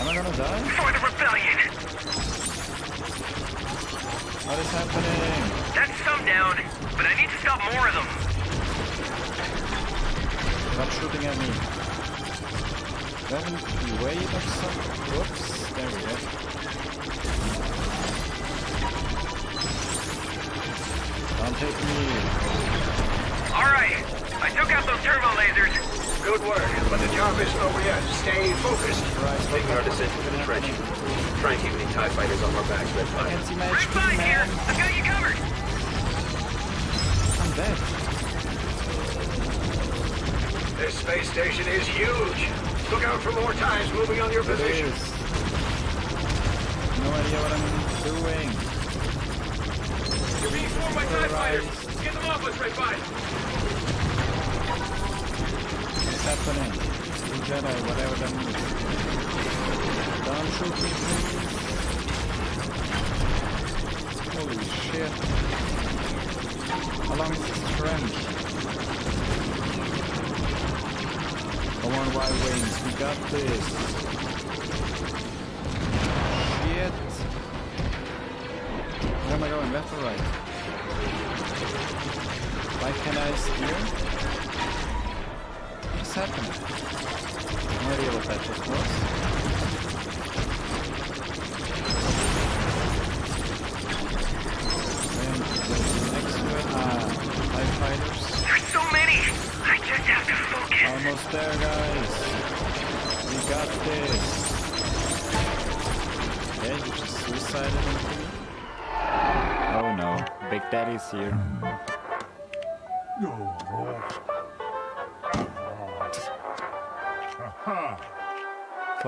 Am I gonna die? For the rebellion! What is happening? That's some down, but I need to stop more of them. Stop shooting at me. Haven't wave or something? Whoops, there we go. Don't hit me. Alright, I took out those turbo lasers. Good work, but the job isn't over yet. Stay focused. Making our descent into the trench. Try and keep any TIE fighters on our backs, Red 5. Can't see my Red HP, 5 here! I've got you covered! I'm dead. This space station is huge. Look out for more TIEs moving on your It position. No idea what I'm doing. You're being formed by TIE fighters! Get them off us, Red 5! What's happening? Blue Jedi, whatever that means. Don't shoot me. Holy shit. How long is this trench? Come on, Wild Wings, we got this. Shit. Where am I going, left or right? Why can I steer? Happening? No idea what that just was. There's. Ah, so many! I just have to focus. Almost there, guys. We got this. Okay, he just suicided me. Oh no, Big Daddy's here. Aha!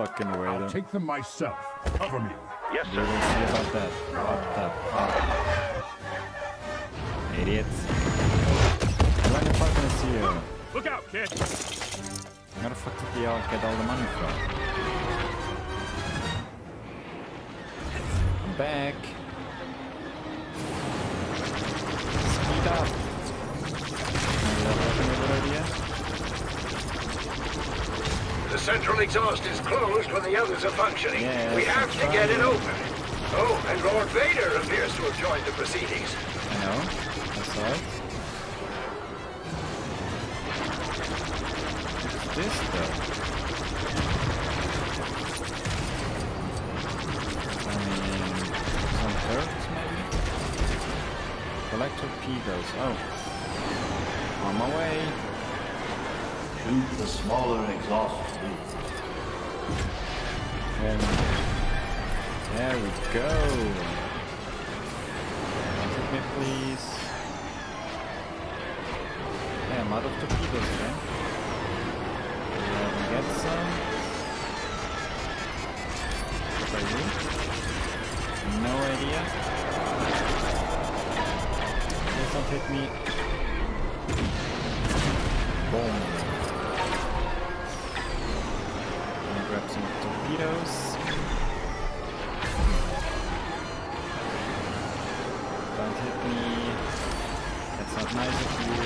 Fucking I'll weirdo. take them myself. Cover me. Yes, We will see about that. What the fuck? Idiots. Millennium Falcon is here. Look out, kid! Where the fuck did they all get all the money from? I'm back. Speed up. Central exhaust is closed when the others are functioning. Yes, we have to get it open. Oh, and Lord Vader appears to have joined the proceedings. I know. I saw it. What's this though? I mean, some turrets maybe? Collect torpedoes. Oh. On my way. Shoot the smaller exhaust tube. And there we go. Take me, please. Hey, I'm out of torpedoes again. Me get some. What are you? No idea. Please don't hit me. Boom. Torpedoes. Don't hit me. That's not nice of you.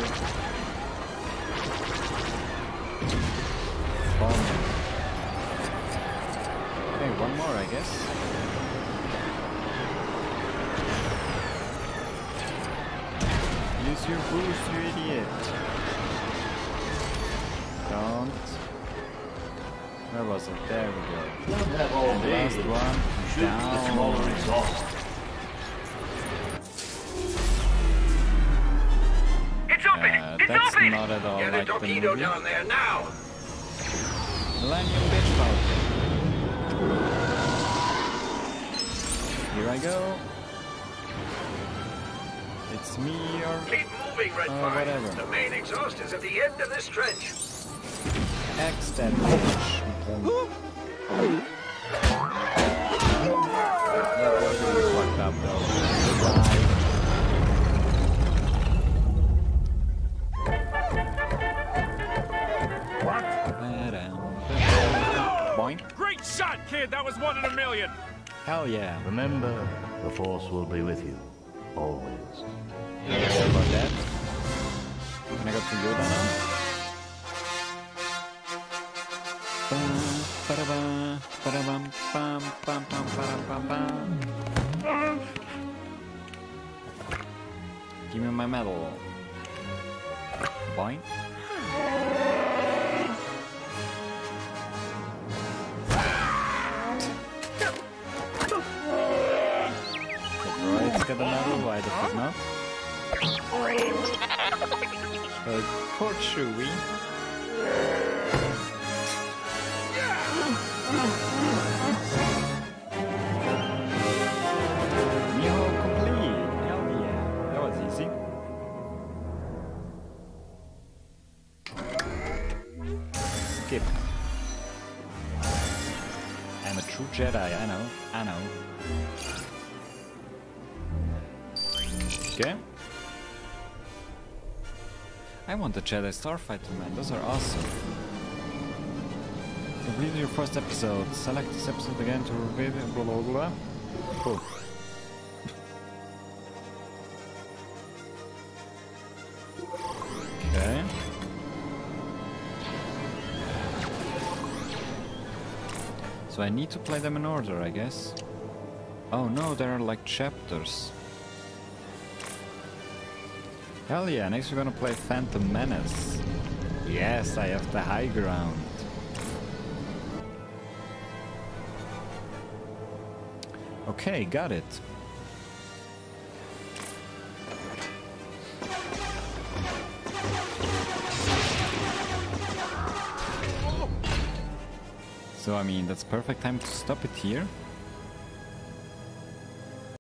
Oh, Bomb. Okay, one more, I guess. Use your boost, you idiot. Where was it? There we go. Don't have all And the last one. Shoot the smaller Down. exhaust. It's open! Uh, it's that's open! not at all Get like a the torpedo movie. down there now! Millennium Bitch Falcon. Here I go. It's me or Keep moving, Red Uh, 5. whatever. The main exhaust is at the end of this trench. Boing. Great shot, kid! That was one in a million! Hell yeah. Remember, the Force will be with you. Always. Sorry about that. Can I go to Yoda now? Give me my medal. Boing. Get a medal, why the fuck not? Uh, poor Chewie. Jedi, I know, I know. Okay. I want the Jedi Starfighter, man. Those are awesome. Complete your first episode. Select this episode again to reveal blah blah blah. Cool. Okay. So I need to play them in order, I guess. Oh no, there are like chapters. Hell yeah, next we're gonna play Phantom Menace. Yes, I have the high ground. Okay, got it. So I mean, that's perfect time to stop it here.